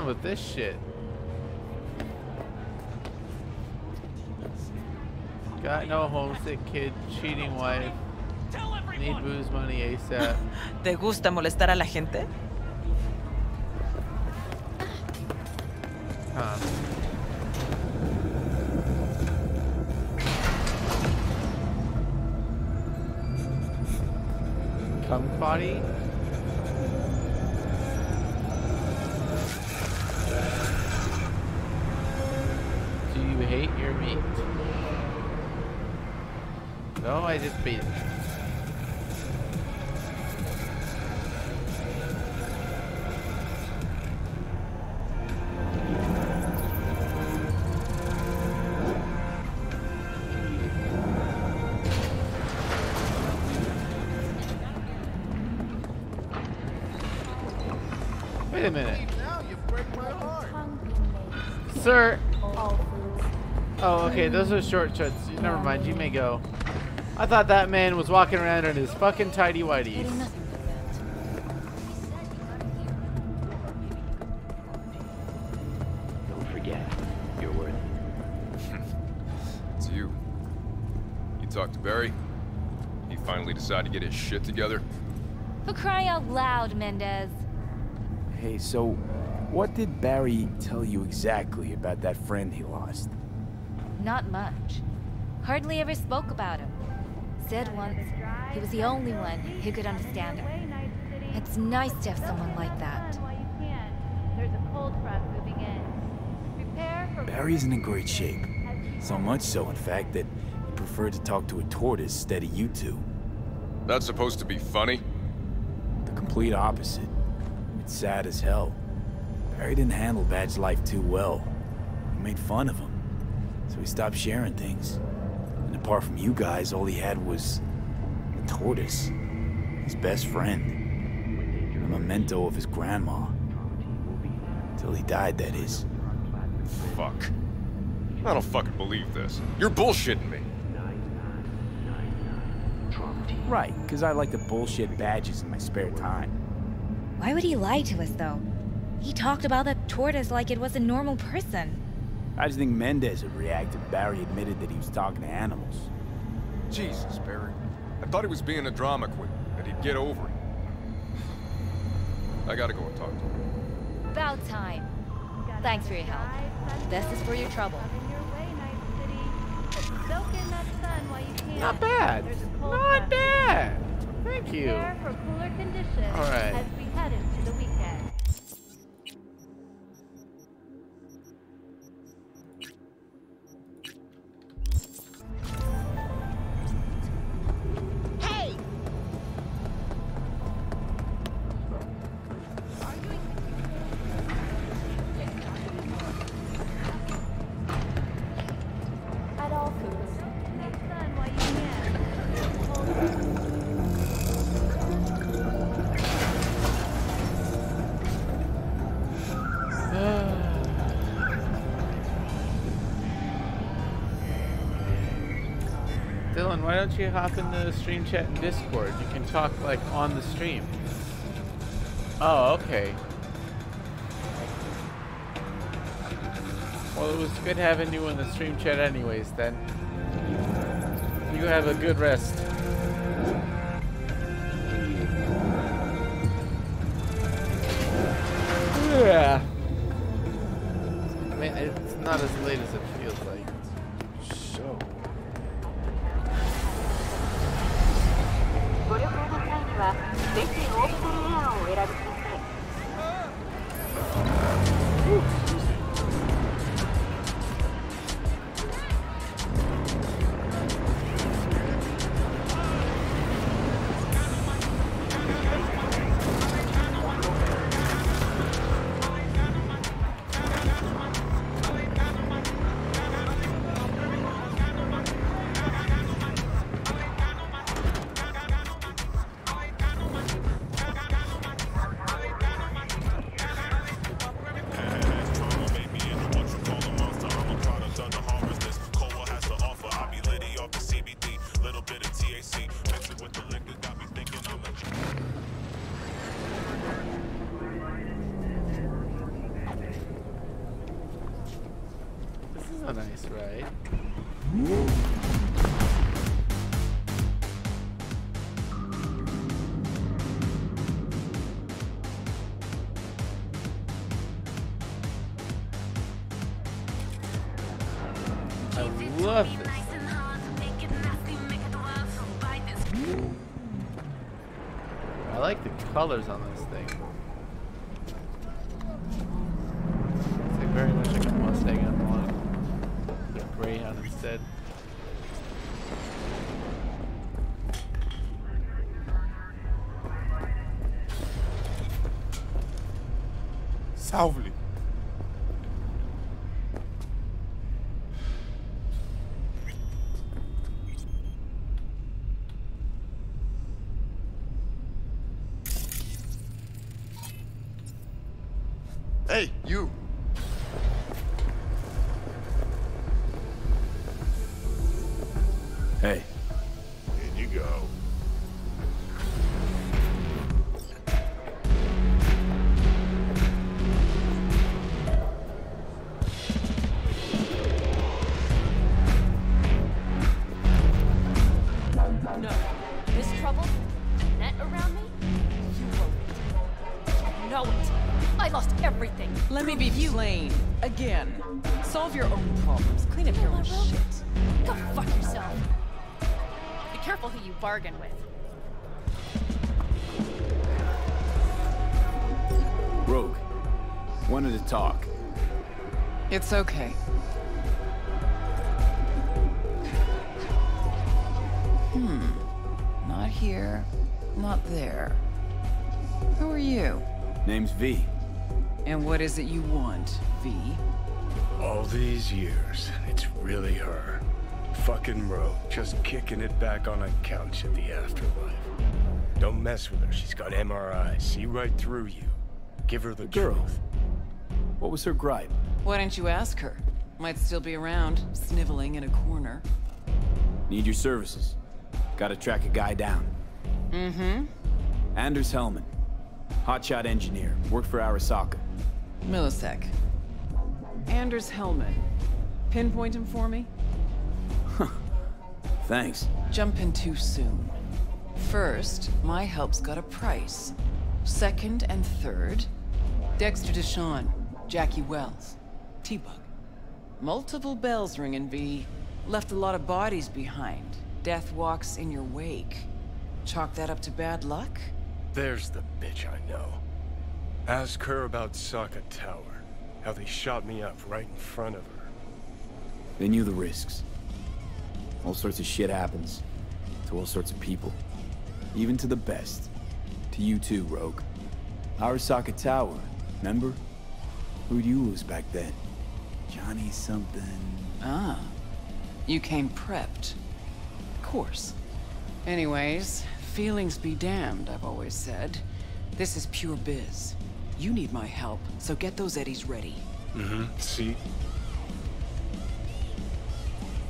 On with this shit? Got no homesick kid, cheating wife. Need booze money ASAP. ¿Te gusta molestar a la gente? Those are shortcuts. Never mind, you may go. I thought that man was walking around in his fucking tidy whities. Don't forget, you're worth it. It's you. You talked to Barry? He finally decided to get his shit together? For crying out loud, Mendez. Hey, so what did Barry tell you exactly about that friend he lost? Not much. Hardly ever spoke about him. Said once he was the only one who could understand him. It's nice to have someone like that. There's a cold front moving in. Prepare Barry's in great shape. So much so, in fact, that he preferred to talk to a tortoise instead of you two. That's supposed to be funny? The complete opposite. It's sad as hell. Barry didn't handle Bad's life too well. He made fun of him. So he stopped sharing things. And apart from you guys, all he had was a tortoise. His best friend. A memento of his grandma. Till he died, that is. Fuck. I don't fucking believe this. You're bullshitting me. Right, because I like to bullshit badges in my spare time. Why would he lie to us, though? He talked about that tortoise like it was a normal person. I just think Mendez would react if Barry admitted that he was talking to animals. Jesus, Barry. I thought he was being a drama queen, that he'd get over it. I gotta go and talk to him. About time. Thanks for your help. This is for your trouble. Soak in that sun while you can. Not bad. There's a cold Not bad. Thank you. Prepare for cooler conditions All right. You hop in the stream chat and Discord? You can talk like on the stream. Oh, okay. Well, it was good having you in the stream chat anyways, then. You have a good rest. Yeah. I mean, it's not as late as it は、ぜひオービタルエアーをお選び bargain with. Rogue. Wanted to talk. It's okay. Hmm. Not here. Not there. Who are you? Name's V. And what is it you want, V? All these years, it's really her. Fucking Rogue, just kicking it back on a couch in the afterlife. Don't mess with her. She's got MRI. See right through you. Give her the Girl. truth. What was her gripe? Why don't you ask her? Might still be around, sniveling in a corner. Need your services. Gotta track a guy down. Mm-hmm. Anders Hellman. Hotshot engineer. Worked for Arasaka. Millisec. Anders Hellman. Pinpoint him for me? Thanks. Jumping too soon. First, my help's got a price. Second and third, Dexter DeShawn, Jackie Wells, T-Bug. Multiple bells ringing, V. Left a lot of bodies behind. Death walks in your wake. Chalk that up to bad luck? There's the bitch I know. Ask her about Sokka Tower. How they shot me up right in front of her. They knew the risks. All sorts of shit happens. To all sorts of people. Even to the best. To you too, Rogue. Arasaka Tower, remember? Who'd you lose back then? Johnny something... Ah. You came prepped. Of course. Anyways, feelings be damned, I've always said. This is pure biz. You need my help, so get those eddies ready. Mm-hmm. See?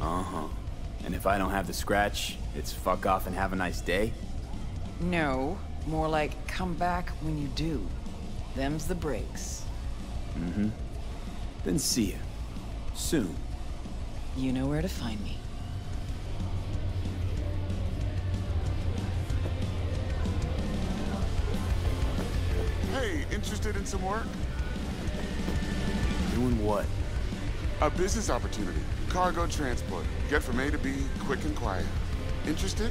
Uh-huh. And if I don't have the scratch, it's fuck off and have a nice day? No, more like come back when you do. Them's the breaks. Mm-hmm. Then see ya. Soon. You know where to find me. Hey, interested in some work? Doing what? A business opportunity. Cargo transport. Get from A to B, quick and quiet. Interested?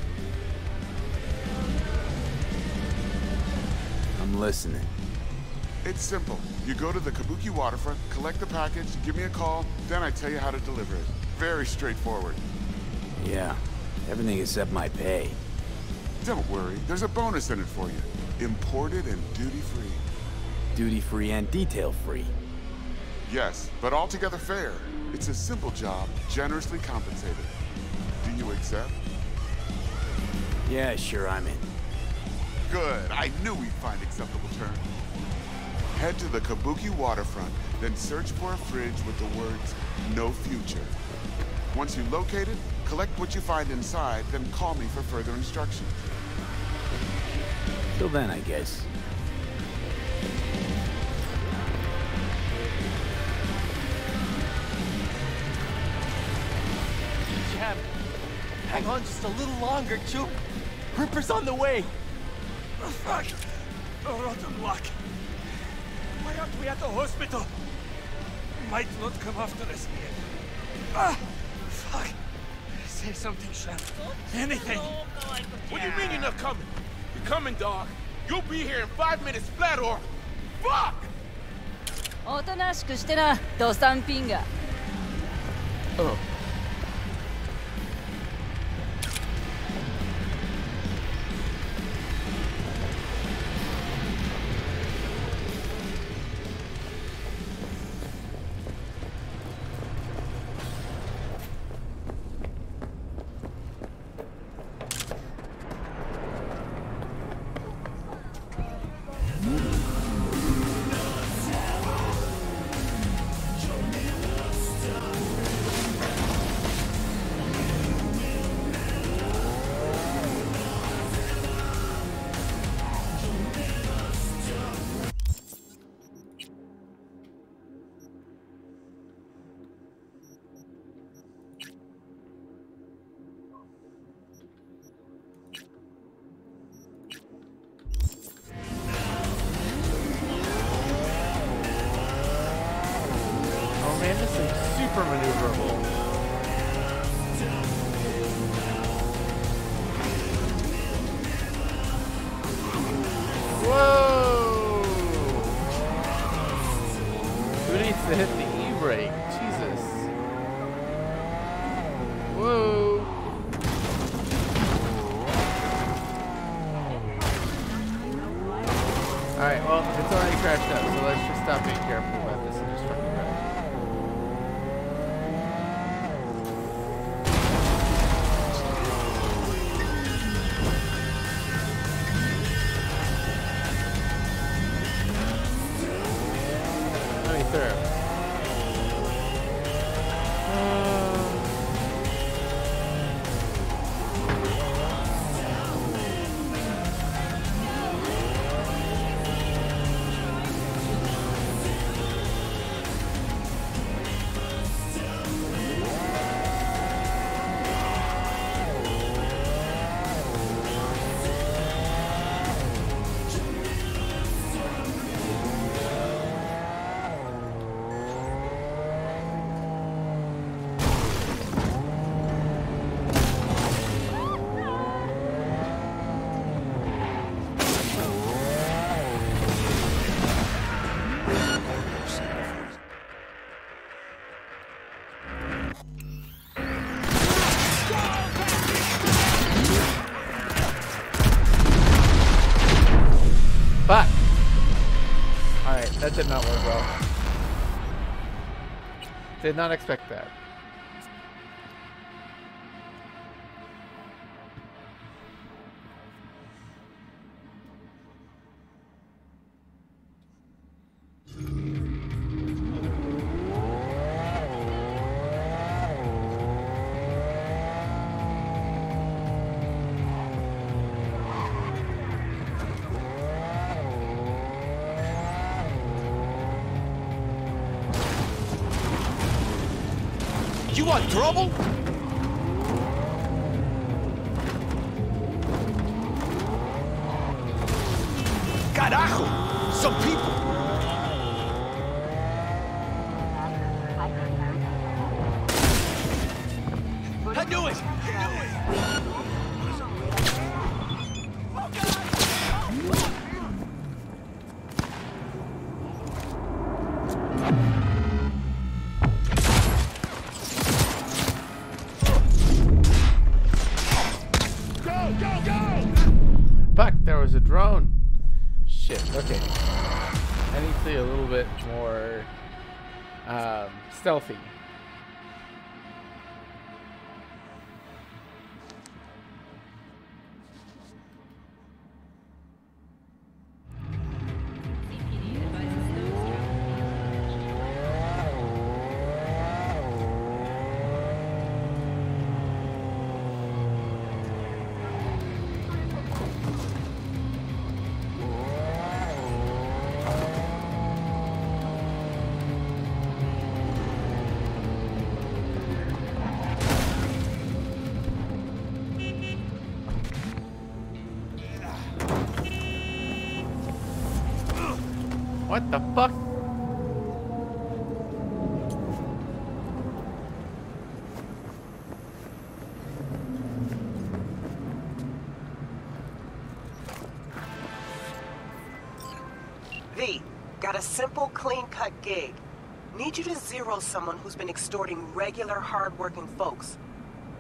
I'm listening. It's simple. You go to the Kabuki waterfront, collect the package, give me a call, then I tell you how to deliver it. Very straightforward. Yeah. Everything except my pay. Don't worry, there's a bonus in it for you. Imported and duty-free. Duty-free and detail-free. Yes, but altogether fair. It's a simple job, generously compensated. Do you accept? Yeah, sure, I'm in. Good. I knew we'd find acceptable terms. Head to the Kabuki waterfront, then search for a fridge with the words, no future. Once you locate it, collect what you find inside, then call me for further instructions. Till then, I guess. hang on just a little longer, Chu. Ripper's on the way. Oh, fuck! Oh, rotten luck. Why aren't we at the hospital? Might not come after us here. Ah! Fuck! Say something, Sham. Anything. What do you mean you're not coming? You're coming, dog. You'll be here in five minutes flat or... Fuck! おとなしくしてなドサンピンが Oh. Oh Did not expect that. You want trouble? Zero someone who's been extorting regular, hard-working folks.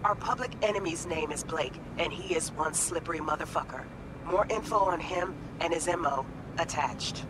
Our public enemy's name is Blake, and he is one slippery motherfucker. More info on him and his MO attached.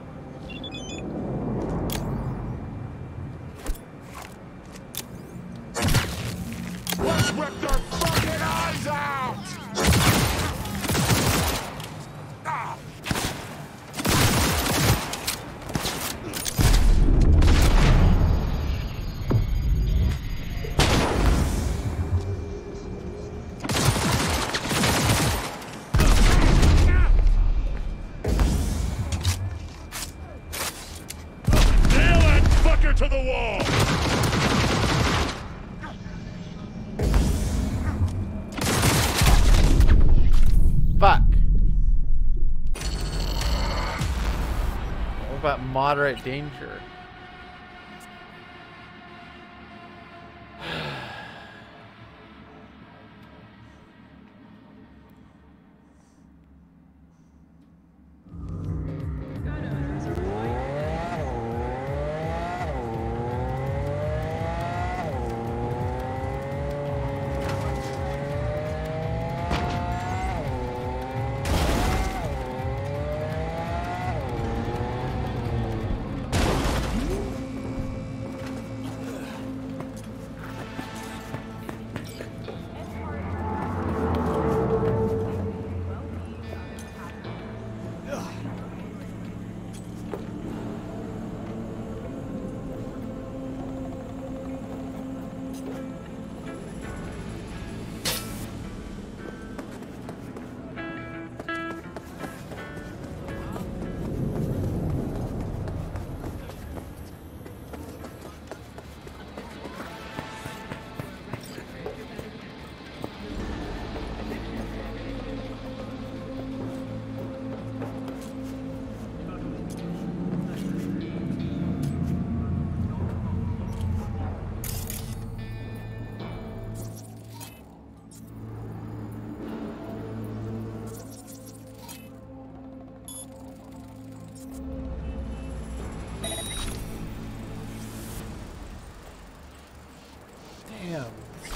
Moderate danger?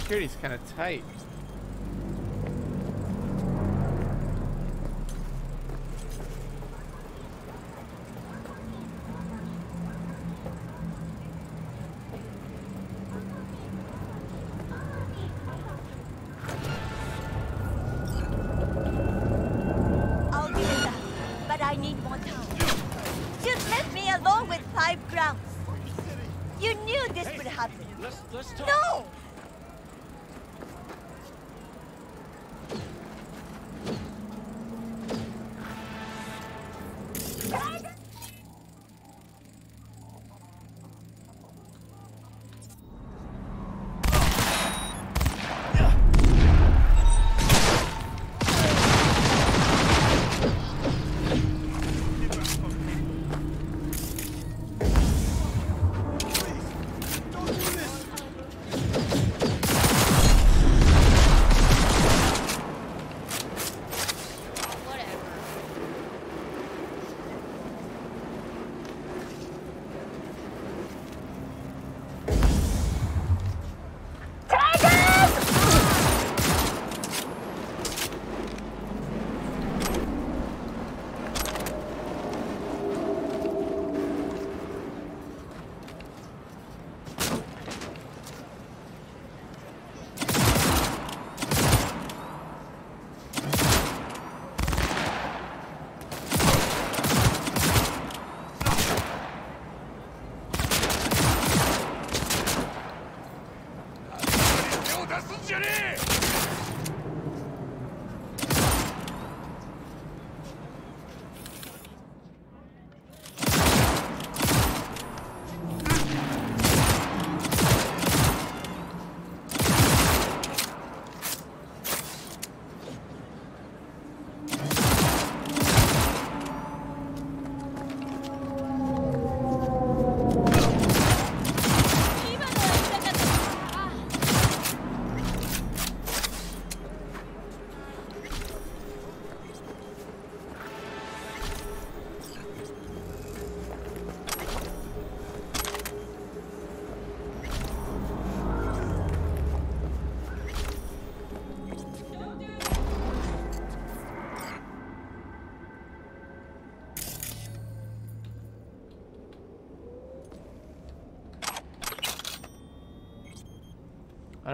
Security's kind of tight. I'll give it but I need more time. Just left me alone with five grounds. You knew this would happen. Let's let's talk. No!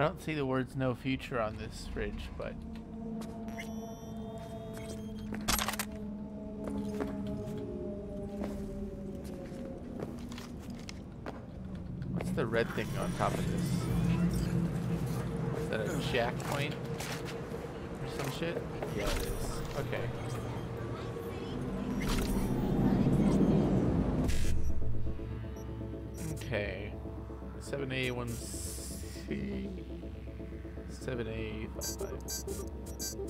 Don't see the words no future on this fridge, but What's the red thing on top of this? Is that a jack point? Or some shit? Yeah, it is. Okay. Okay. 7A1C. 7A55.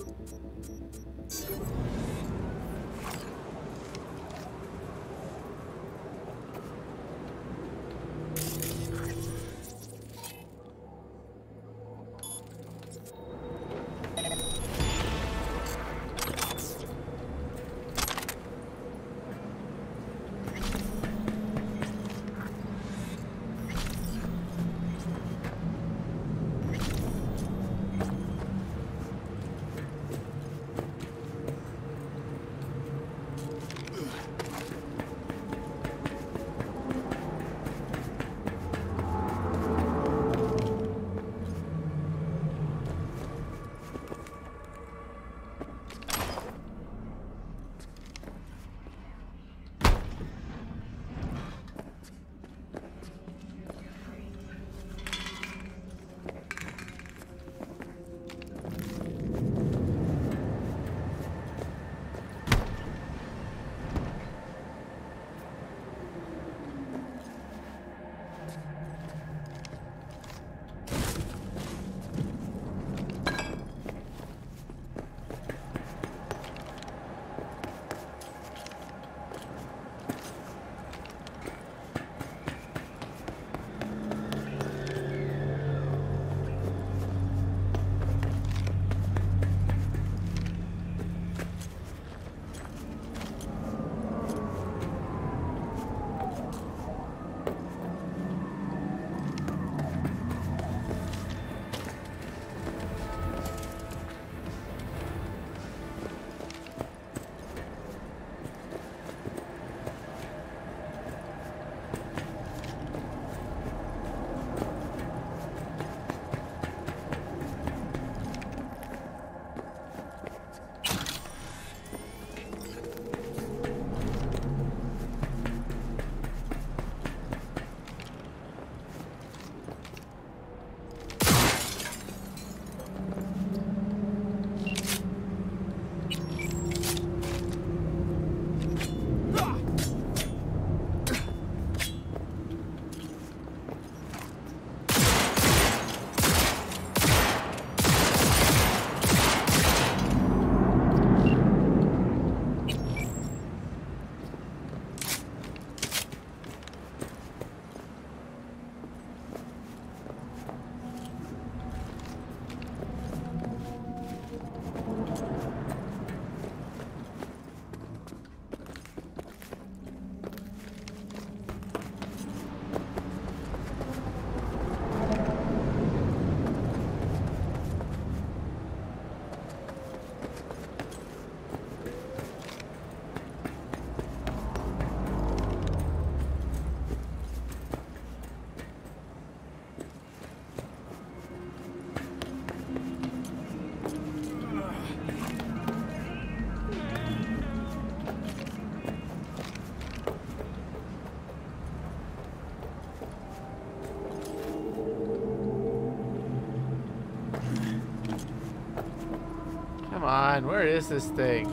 Come on, where is this thing?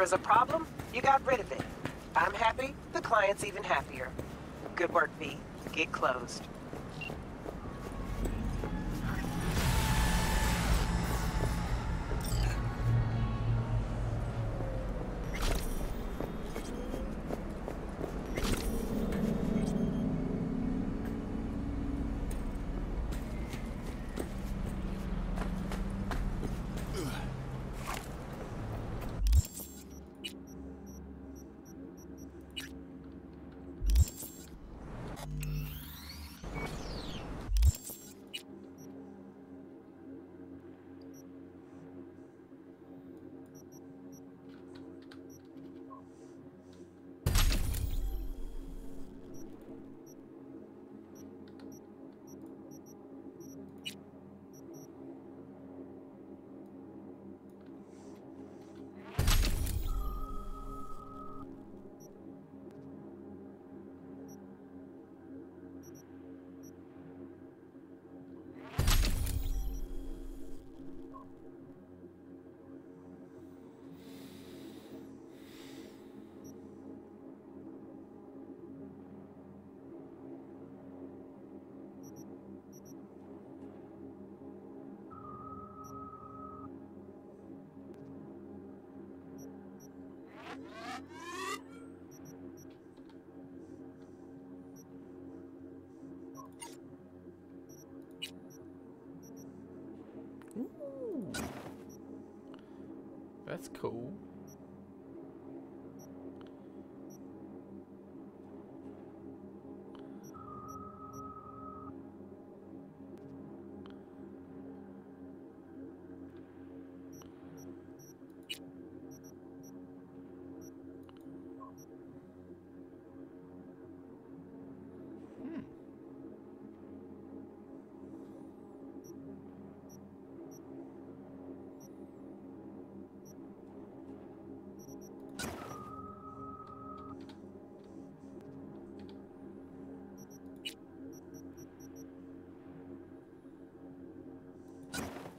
There was a problem, you got rid of it. I'm happy, the client's even happier. Good work, V. Get closed. That's cool. Of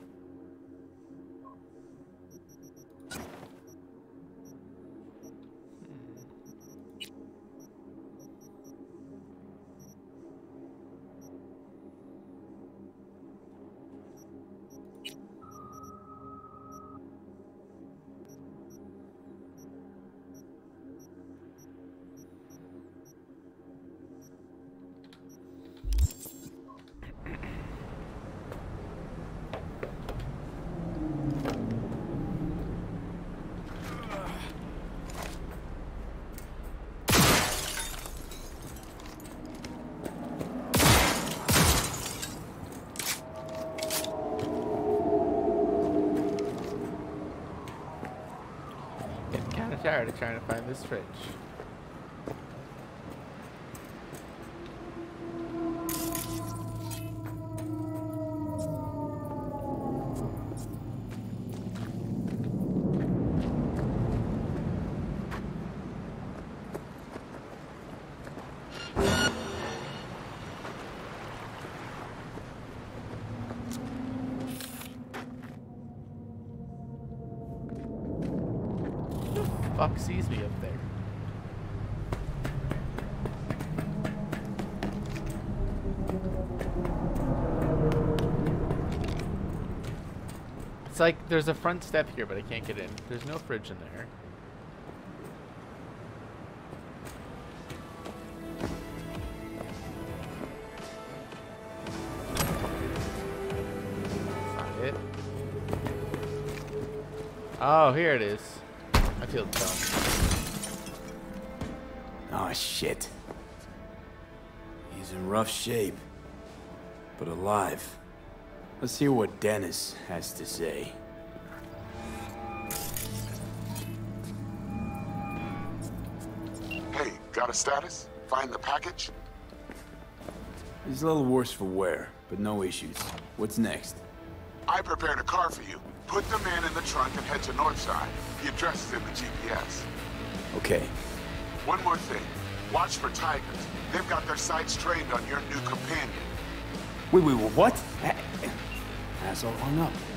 tired of trying to find this fridge. Like there's a front step here, but I can't get in. There's no fridge in there. Oh, here it is. I feel dumb. Oh, shit. He's in rough shape, but alive. Let's hear what Dennis has to say. Hey, got a status? Find the package? He's a little worse for wear, but no issues. What's next? I prepared a car for you. Put the man in the trunk and head to Northside. The address is in the GPS. Okay. One more thing. Watch for tigers. They've got their sights trained on your new companion. Wait, wait, wait, what? A- Asshole hung up.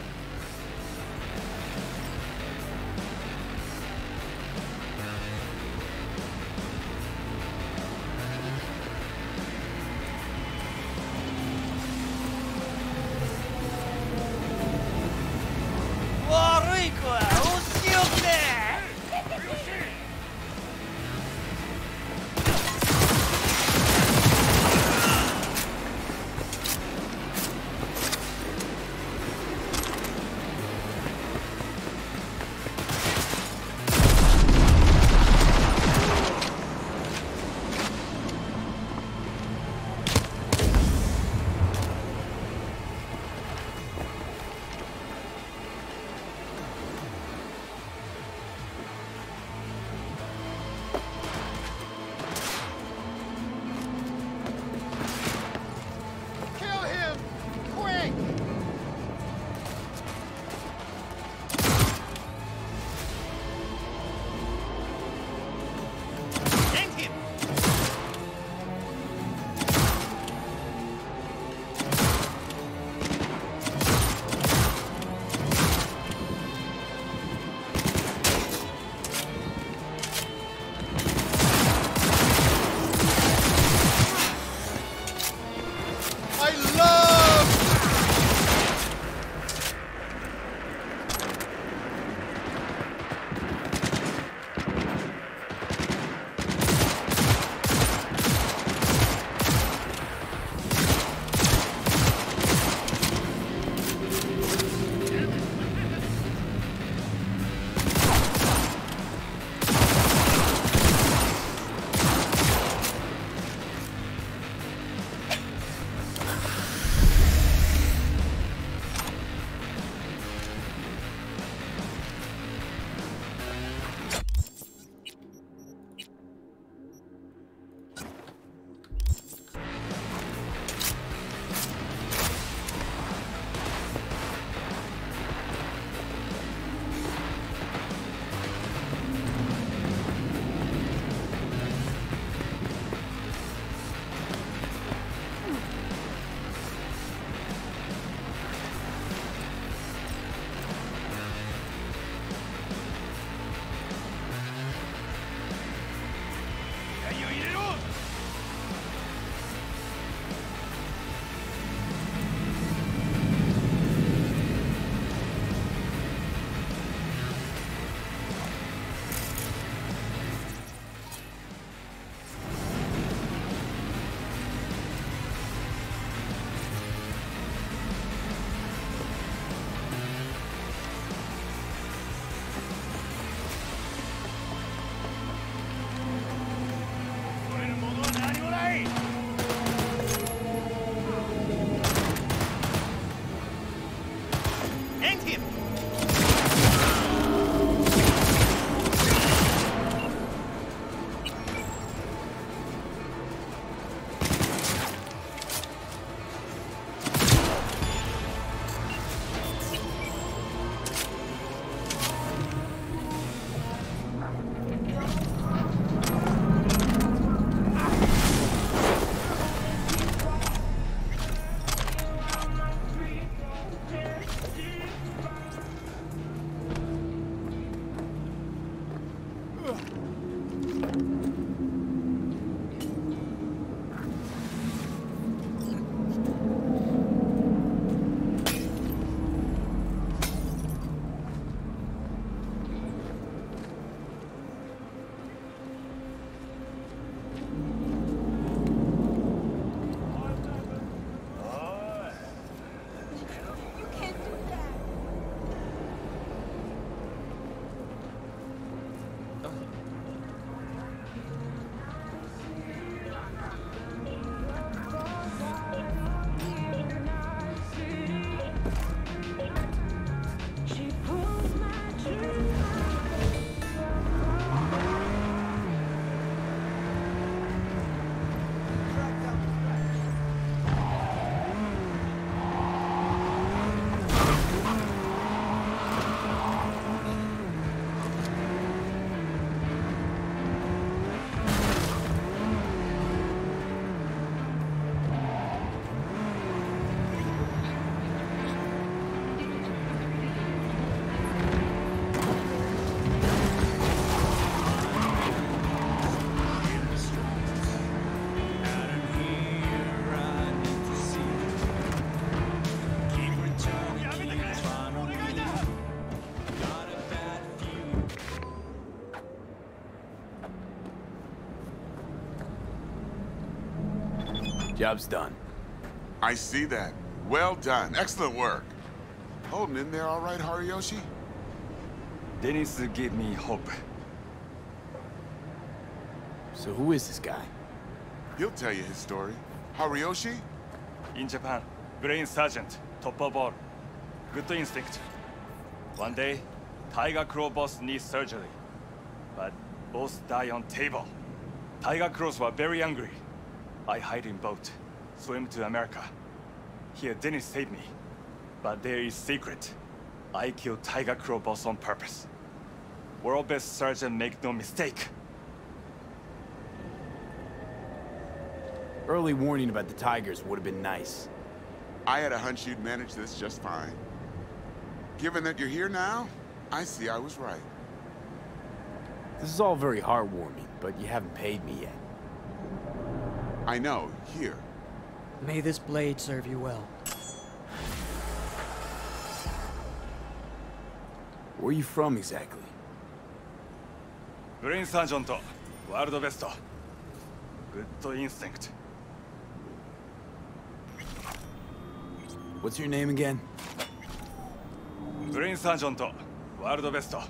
Job's done. I see that. Well done. Excellent work. Holding in there all right, Hariyoshi? Dennis gave me hope. So who is this guy? He'll tell you his story. Hariyoshi? In Japan, brain sergeant, top of all. Good instinct. One day, Tyger Claw boss needs surgery. But both die on table. Tyger Claws were very angry. I hide in boat, swim to America. Here, Dennis saved me. But there is secret. I killed Tyger Claw boss on purpose. World best surgeon make no mistake. Early warning about the Tygers would have been nice. I had a hunch you'd manage this just fine. Given that you're here now, I see I was right. This is all very heartwarming, but you haven't paid me yet. I know. Here. May this blade serve you well. Where are you from exactly? ブレインサージョンとワールドベストグッドインスティンクト What's your name again? ブレインサージョンとワールドベスト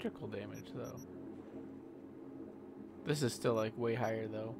Electrical damage, though. This is still like way higher, though.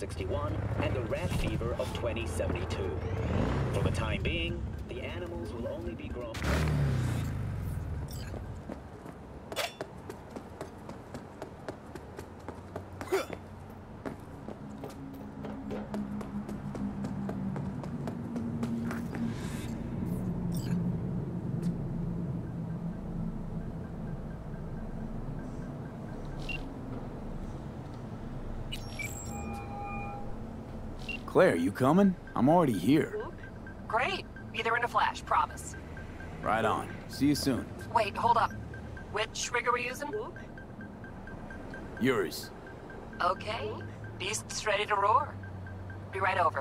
1961 and the rat fever of 2071. Claire, you coming? I'm already here. Great. Be there in a flash, promise. Right on. See you soon. Wait, hold up. Which rig are we using? Yours. Okay. Beast's ready to roar. Be right over.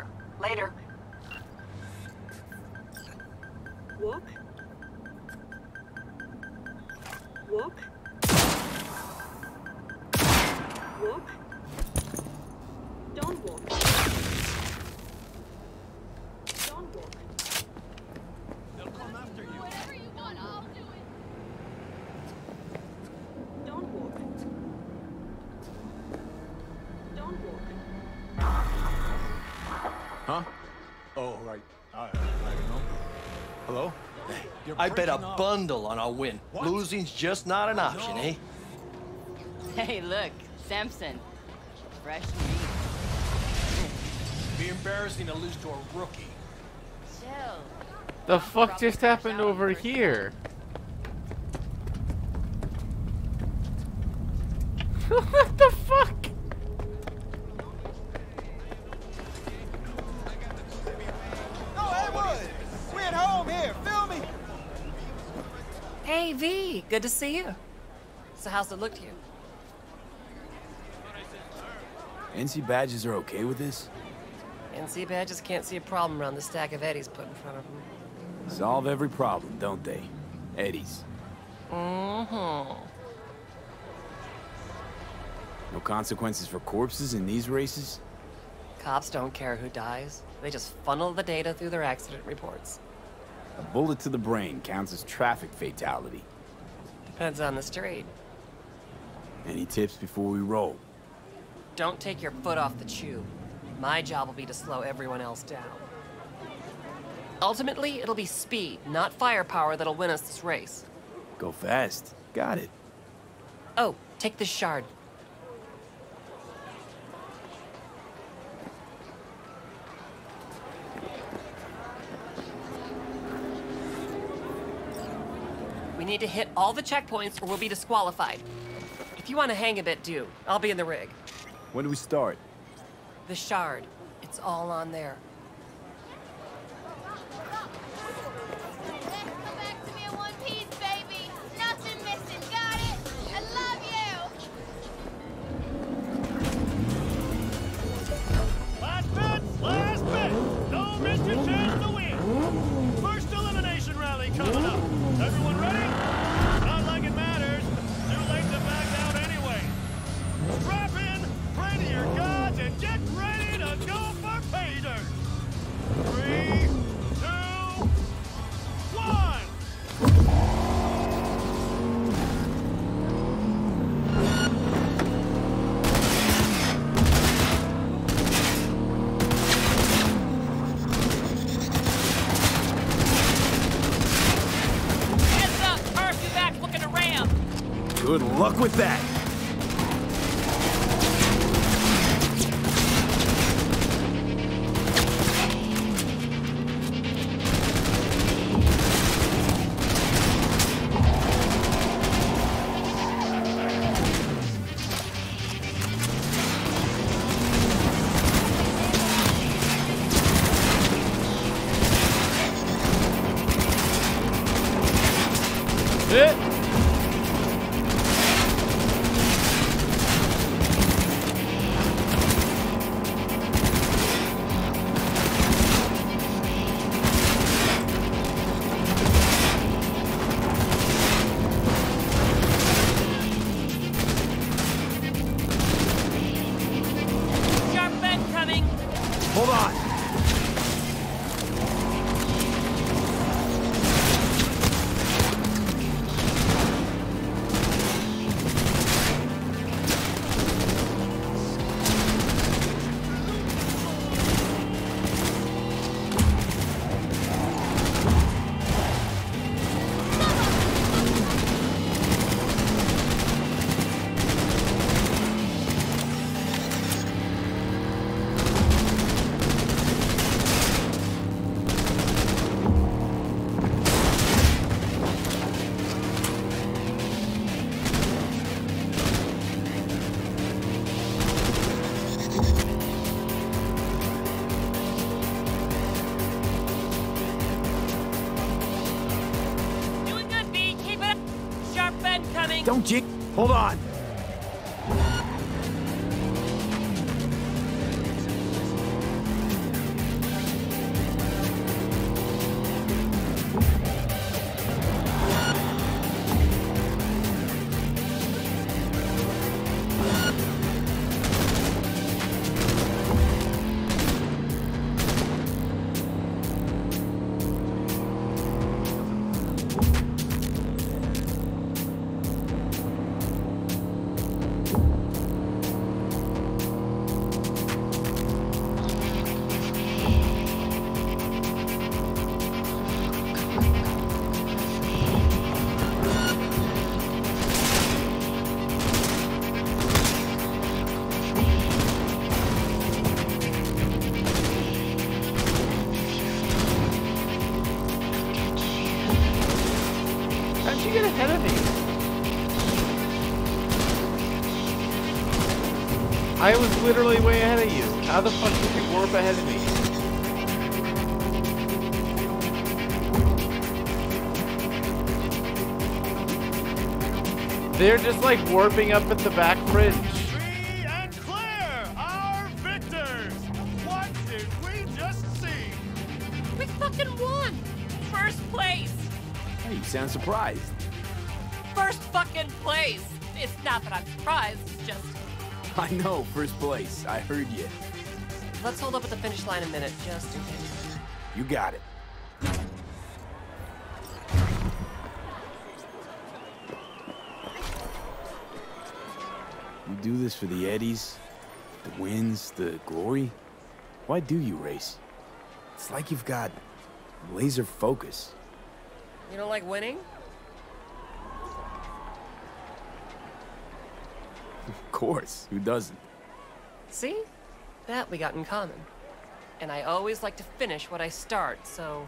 Bundle on a win. Losing's just not an option, eh? Hey, look, Sampson. Fresh meat. Be embarrassing to lose to a rookie. Chill. The fuck just happened over here? what the fuck? No, Edward! We at home here. Feel me? Hey, V. Good to see you. So how's it look to you? NC badges are okay with this? NC badges can't see a problem around the stack of eddies put in front of them. Solve every problem, don't they? Eddies. Mm-hmm. No consequences for corpses in these races? Cops don't care who dies. They just funnel the data through their accident reports. A bullet to the brain counts as traffic fatality. Depends on the street. Any tips before we roll? Don't take your foot off the chew. My job will be to slow everyone else down. Ultimately, it'll be speed, not firepower, that'll win us this race. Go fast. Got it. Oh, take this shard. Need to hit all the checkpoints or we'll be disqualified. If you want to hang a bit, do. I'll be in the rig. When do we start? The shard. It's all on there. Good luck with that. Hold on. Literally way ahead of you. How the fuck did you warp ahead of me? They're just like warping up at the back bridge. First place. I heard you. let's hold up at the finish line a minute, just in case. You got it. You do this for the eddies, the wins, the glory? Why do you race? It's like you've got laser focus. You don't like winning? Of course, who doesn't? See? That we got in common. And I always like to finish what I start, so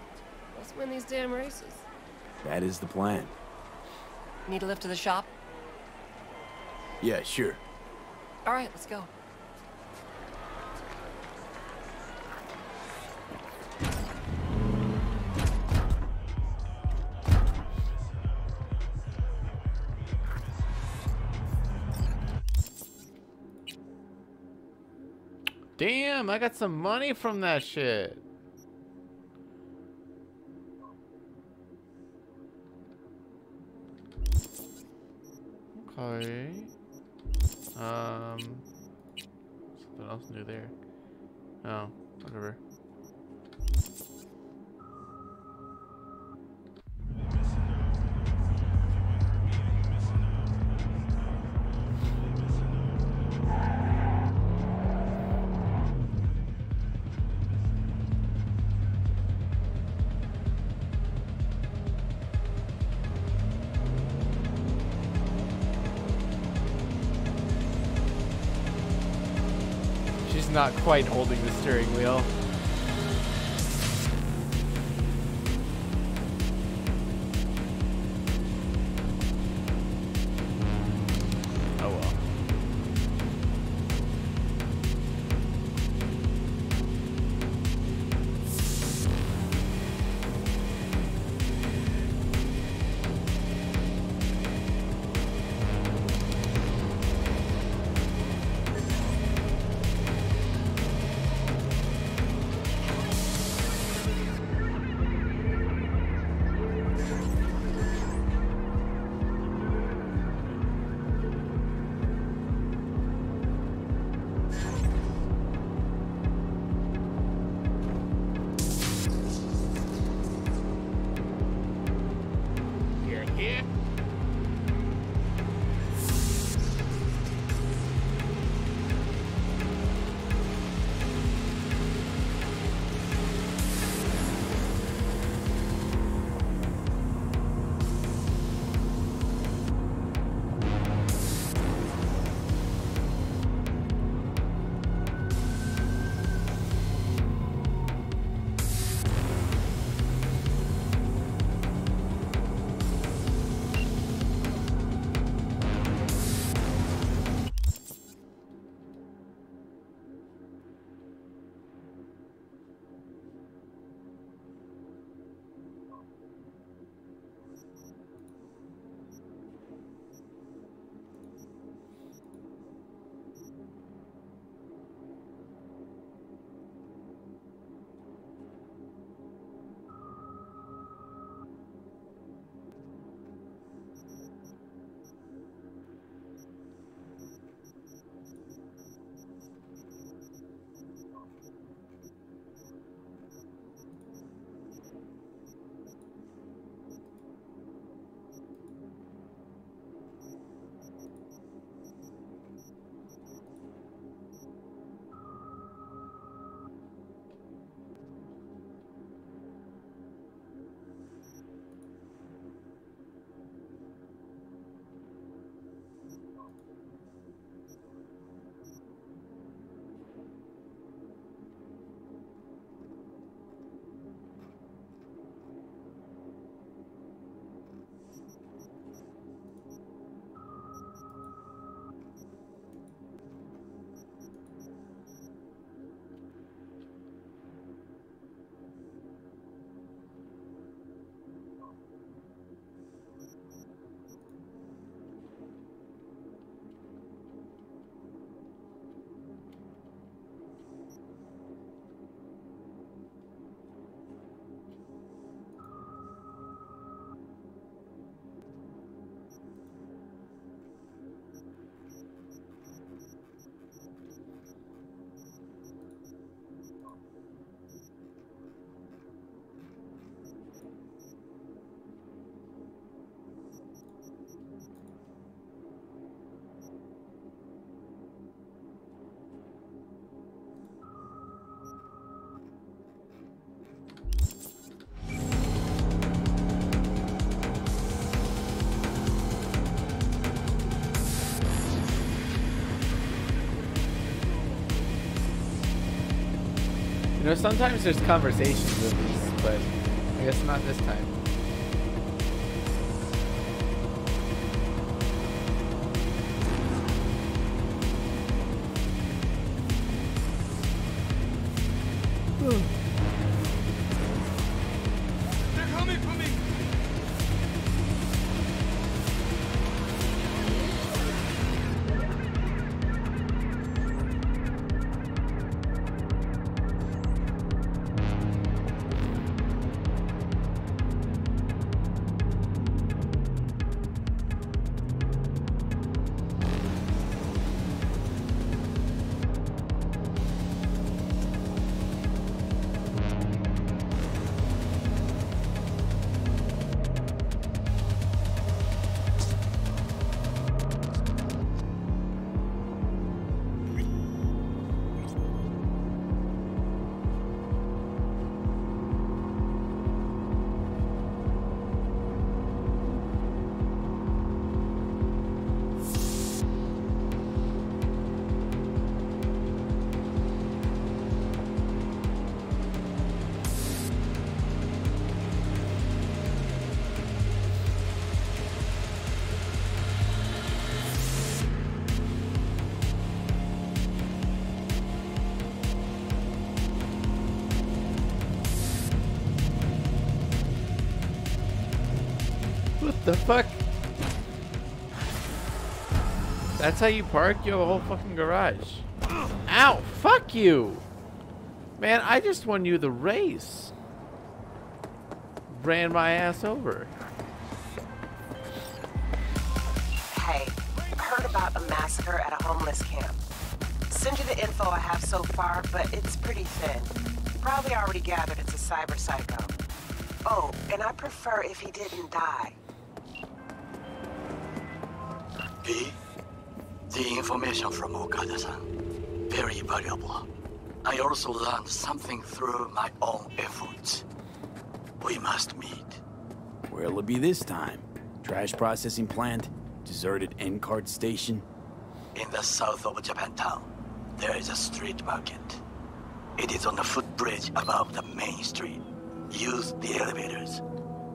let's win these damn races. That is the plan. Need a lift to the shop? Yeah, sure. All right, let's go. Damn, I got some money from that shit. Okay. Um, something else new there. Oh, whatever. Not quite holding the steering wheel. Know, sometimes there's conversations with these, but I guess not this time. Fuck? That's how you park? your whole fucking garage. Ow! Fuck you! Man, I just won you the race. Ran my ass over. Hey, heard about a massacre at a homeless camp. Send you the info I have so far, but it's pretty thin. Probably already gathered it's a cyber psycho. Oh, and I prefer if he didn't die. Information from Okada-san, very valuable. I also learned something through my own efforts. We must meet. Where'll it be this time? Trash processing plant? Deserted NCART station? In the south of Japantown, there is a street market. It is on the footbridge above the main street. Use the elevators.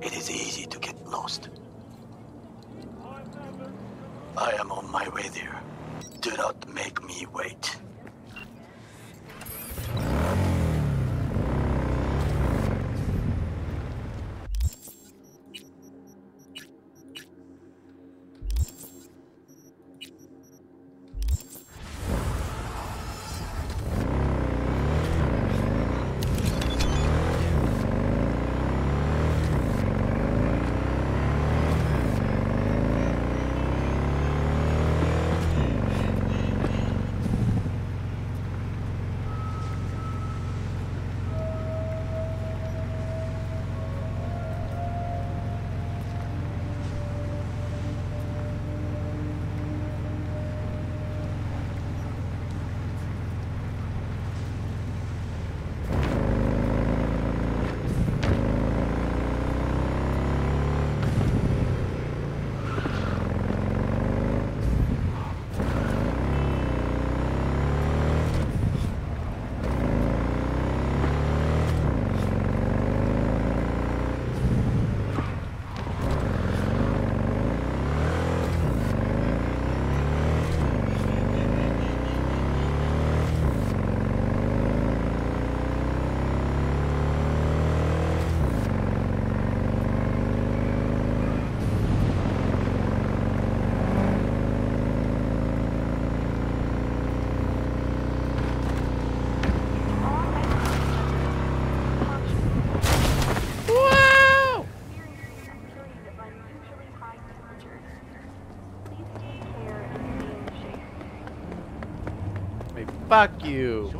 It is easy to get lost. I am on my way there. Do not make me wait. Fuck you.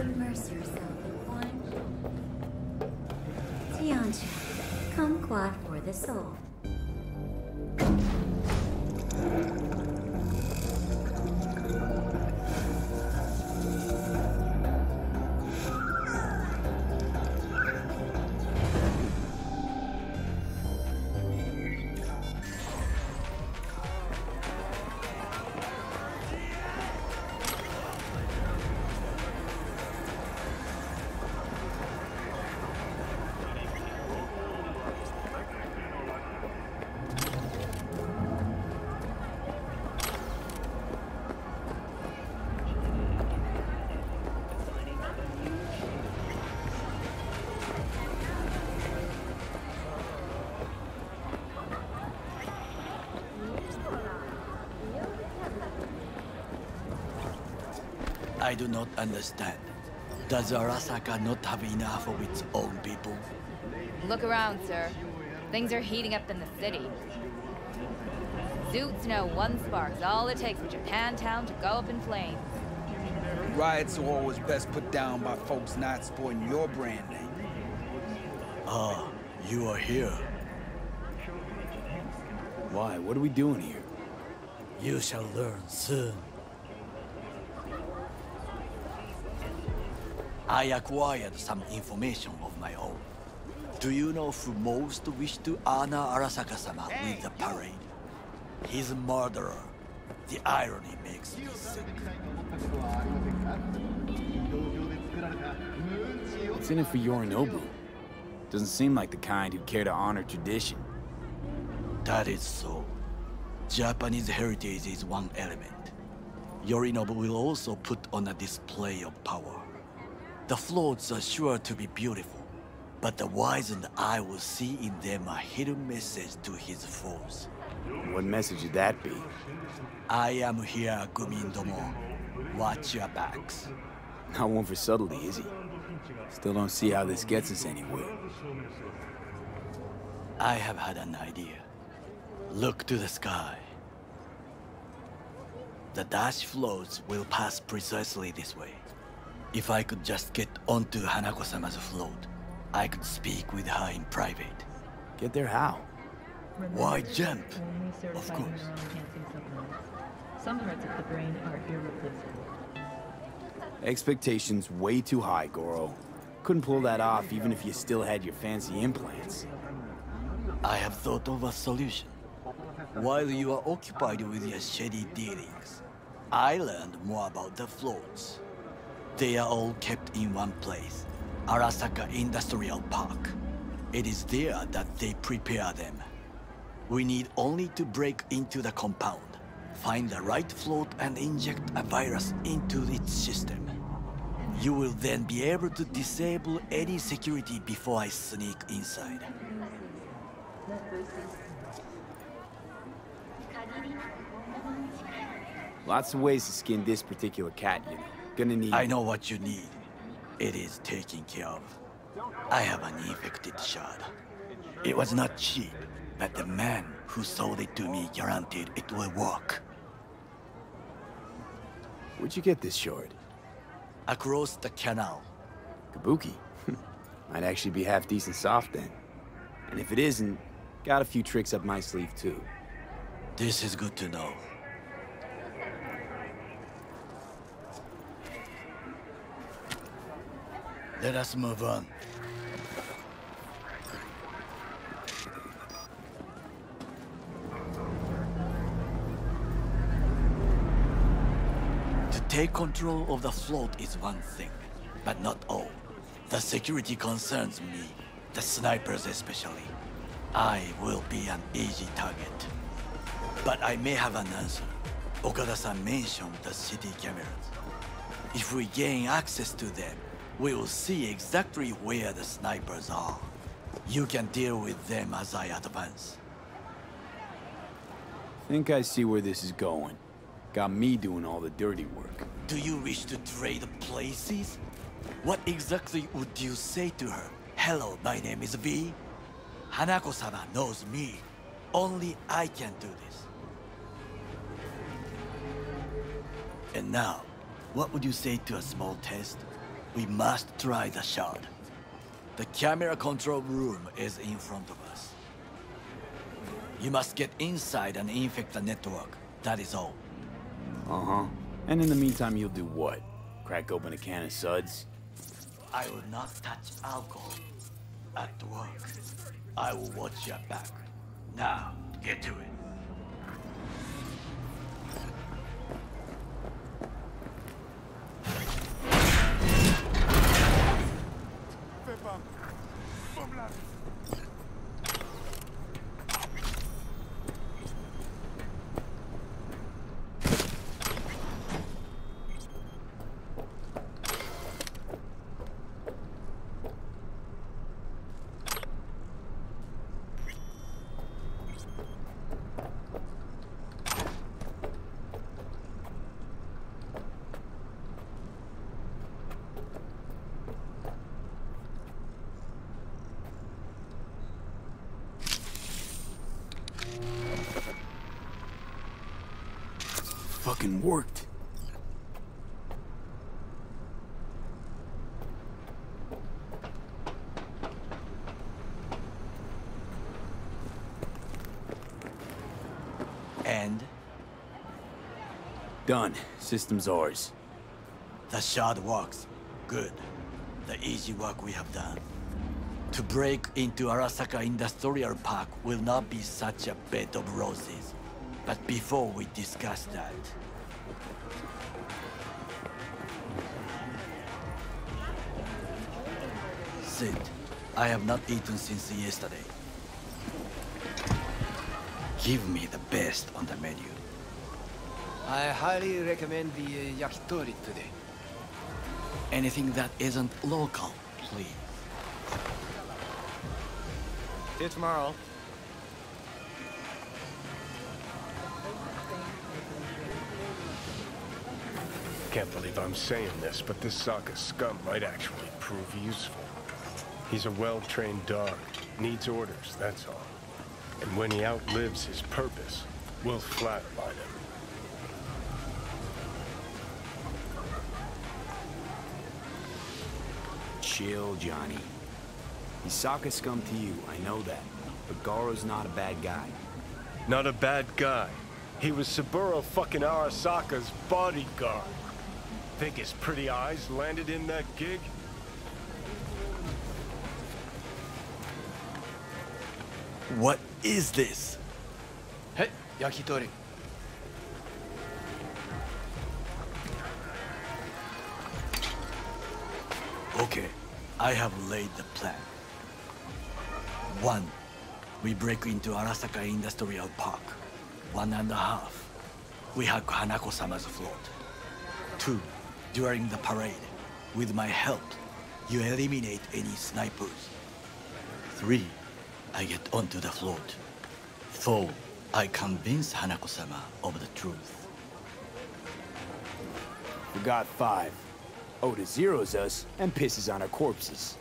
Submerge yourself in one. Tiancha, come quad for the soul. I do not understand. Does Arasaka not have enough of its own people? Look around, sir. Things are heating up in the city. Suits know one spark's all it takes for Japantown to go up in flames. Riots are always best put down by folks not sporting your brand name. Ah, you are here. Why? What are we doing here? You shall learn soon. I acquired some information of my own. Do you know who most wished to honor Arasaka-sama with the parade? His murderer, The irony makes me sick. What's in it for Yorinobu? Doesn't seem like the kind who'd care to honor tradition. That is so. Japanese heritage is one element. Yorinobu will also put on a display of power. The floats are sure to be beautiful, but the wizened eye will see in them a hidden message to his foes. What message would that be? I am here, Gumindomo. Watch your backs. Not one for subtlety, is he? Still don't see how this gets us anywhere. I have had an idea. Look to the sky. The dash floats will pass precisely this way. If I could just get onto Hanako-sama's float, I could speak with her in private. Get there how? Why jump? Of course. Some parts of the brain are irreplaceable. Expectations way too high, Goro. Couldn't pull that off even if you still had your fancy implants. I have thought of a solution. While you are occupied with your shady dealings, I learned more about the floats. They are all kept in one place, Arasaka Industrial Park. It is there that they prepare them. We need only to break into the compound, find the right float and inject a virus into its system. You will then be able to disable any security before I sneak inside. Lots of ways to skin this particular cat, you know. Gonna need... I know what you need. It is taken care of. I have an infected shard. It was not cheap, but the man who sold it to me guaranteed it will work. Where'd you get this shard? Across the canal. Kabuki? Might actually be half decent soft then. And if it isn't, got a few tricks up my sleeve too. This is good to know. Let us move on. To take control of the float is one thing, but not all. The security concerns me, the snipers especially. I will be an easy target. But I may have an answer. Okada-san mentioned the city cameras. If we gain access to them, we will see exactly where the snipers are. You can deal with them as I advance. Think I see where this is going. Got me doing all the dirty work. Do you wish to trade places? What exactly would you say to her? Hello, my name is V. Hanako-sama knows me. Only I can do this. And now, what would you say to a small test? We must try the shard. The camera control room is in front of us. You must get inside and infect the network. That is all. Uh-huh. And in the meantime, you'll do what? Crack open a can of suds? I will not touch alcohol. At work. I will watch your back. Now, get to it. Fucking worked. And? Done. System's ours. The shard works. Good. The easy work we have done. To break into Arasaka Industrial Park will not be such a bed of roses. But before we discuss that, Sid, I have not eaten since yesterday. Give me the best on the menu. I highly recommend the uh, yakitori today. Anything that isn't local, please. See you tomorrow. Can't believe I'm saying this, but this Sokka scum might actually prove useful. He's a well-trained dog. Needs orders, that's all. And when he outlives his purpose, we'll flatline him. Chill, Johnny. He's Sokka scum to you, I know that. But Goro's not a bad guy. Not a bad guy. He was Saburo fucking Arasaka's bodyguard. Think his pretty eyes landed in that gig? What is this? Hey, yakitori. Okay, I have laid the plan. One, we break into Arasaka Industrial Park. One and a half, we hack Hanako-sama's float. Two, during the parade, with my help, you eliminate any snipers. Three, I get onto the float. Four, I convince Hanako-sama of the truth. We got five. Oda zeros us and pisses on our corpses.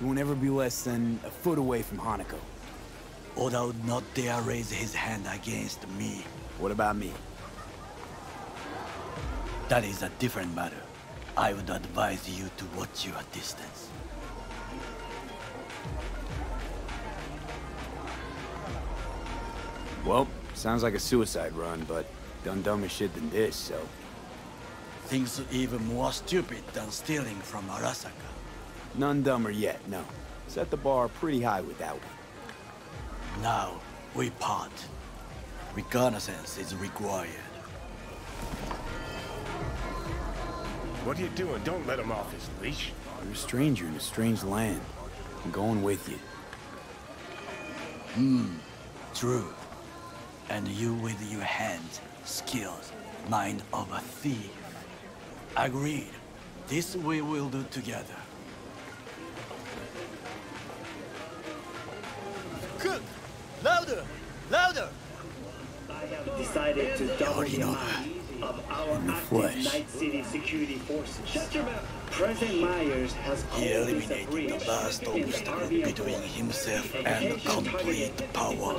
We won't ever be less than a foot away from Hanako. Oda would not dare raise his hand against me. What about me? That is a different matter. I would advise you to watch your distance. Well, sounds like a suicide run, but done dumber shit than this, so... Things even more stupid than stealing from Arasaka. None dumber yet, no. Set the bar pretty high with that one. Now, we part. Reconnaissance is required. What are you doing? Don't let him off his leash. You're a stranger in a strange land. I'm going with you. Hmm, true. And you with your hands, skills, mind of a thief. Agreed. This we will do together. Cook! Louder! Louder! I have decided to double the amount of our In the flesh. Night City security forces. Shut your mouth. President Myers has He called this a eliminated the last obstacle between himself and complete power.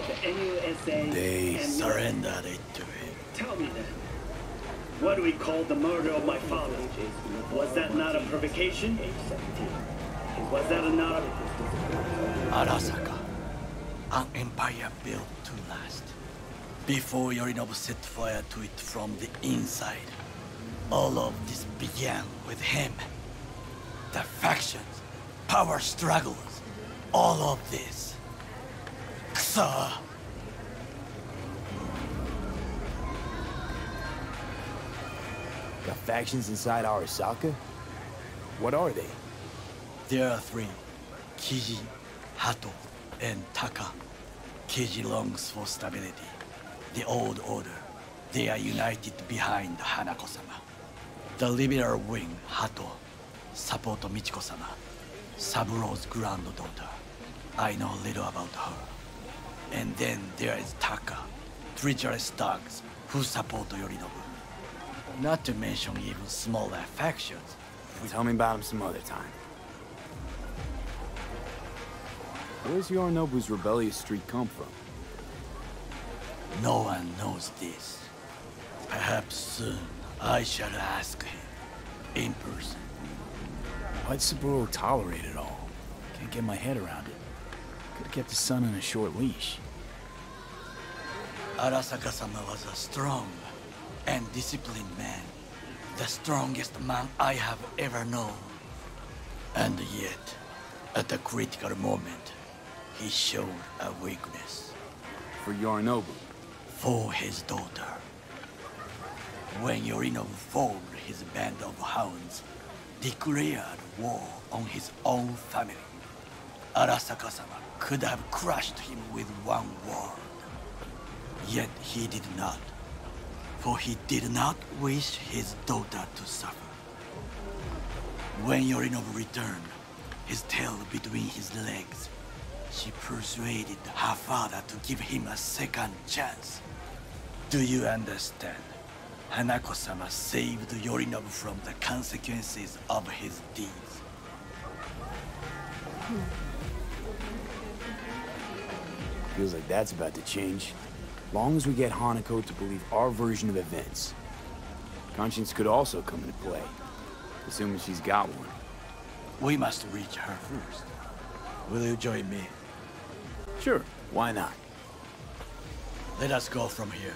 the They surrendered it to him. Tell me then. What do we call the murder of my father? Was that not a provocation? Was that not a... Arasaka, an empire built to last. Before Yorinobu set fire to it from the inside, all of this began with him. The factions, power struggles, all of this. Kusa! The factions inside Arasaka? What are they? There are three. Kiji, Hato, and Taka. Kiji longs for stability. The old order. They are united behind Hanako-sama. The liberal wing, Hato, support Michiko-sama, Saburo's granddaughter. I know little about her. And then there is Taka, treacherous dogs who support Yorinobu. Not to mention even smaller factions. Tell me about him some other time. Where's Yorinobu's rebellious streak come from? No one knows this. Perhaps soon I shall ask him in person. Why'd Saburo tolerate it all? Can't get my head around it. Could've kept his son on a short leash. Arasaka-sama was a strong and disciplined man. The strongest man I have ever known. And yet, at a critical moment, he showed a weakness. For Yorinobu. For his daughter. When Yorinobu formed his band of hounds, declared war on his own family, Arasaka-sama could have crushed him with one word. Yet he did not, for he did not wish his daughter to suffer. When Yorinobu returned, his tail between his legs, she persuaded her father to give him a second chance. Do you understand? Hanako-sama saved Yorinobu from the consequences of his deeds. Feels like that's about to change. Long as we get Hanako to believe our version of events. Conscience could also come into play, assuming she's got one. We must reach her first. Will you join me? Sure, why not? Let us go from here.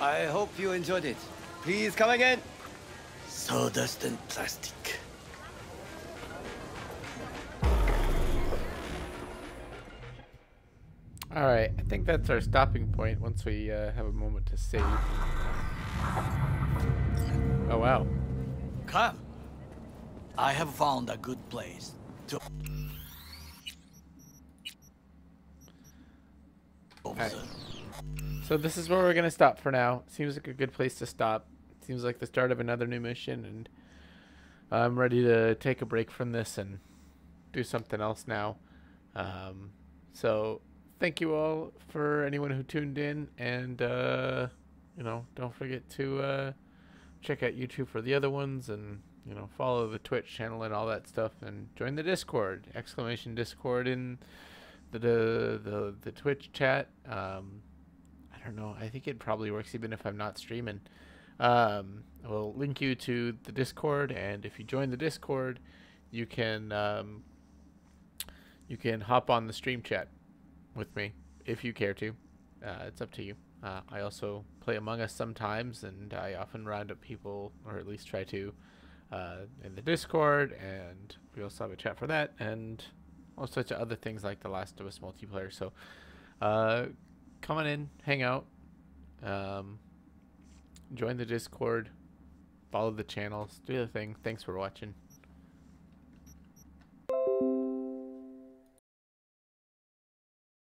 I hope you enjoyed it. Please come again. Sawdust and plastic. All right, I think that's our stopping point once we uh, have a moment to save. Oh wow. Come. I have found a good place to. Alright. So this is where we're gonna stop for now. Seems like a good place to stop. Seems like the start of another new mission, and I'm ready to take a break from this and do something else now. Um, so thank you all for anyone who tuned in, and uh, you know, don't forget to uh, check out YouTube for the other ones, and you know, follow the Twitch channel and all that stuff, and join the Discord! Exclamation Discord in the the the, the Twitch chat. Um, don't know. I think it probably works even if I'm not streaming. Um, we'll link you to the Discord, and if you join the Discord, you can um, you can hop on the stream chat with me if you care to. Uh, it's up to you. Uh, I also play Among Us sometimes, and I often round up people, or at least try to, uh, in the Discord, and we also have a chat for that, and all sorts of other things like The Last of Us multiplayer. So, uh, come on in, hang out, um, join the Discord, follow the channels, do the thing. Thanks for watching.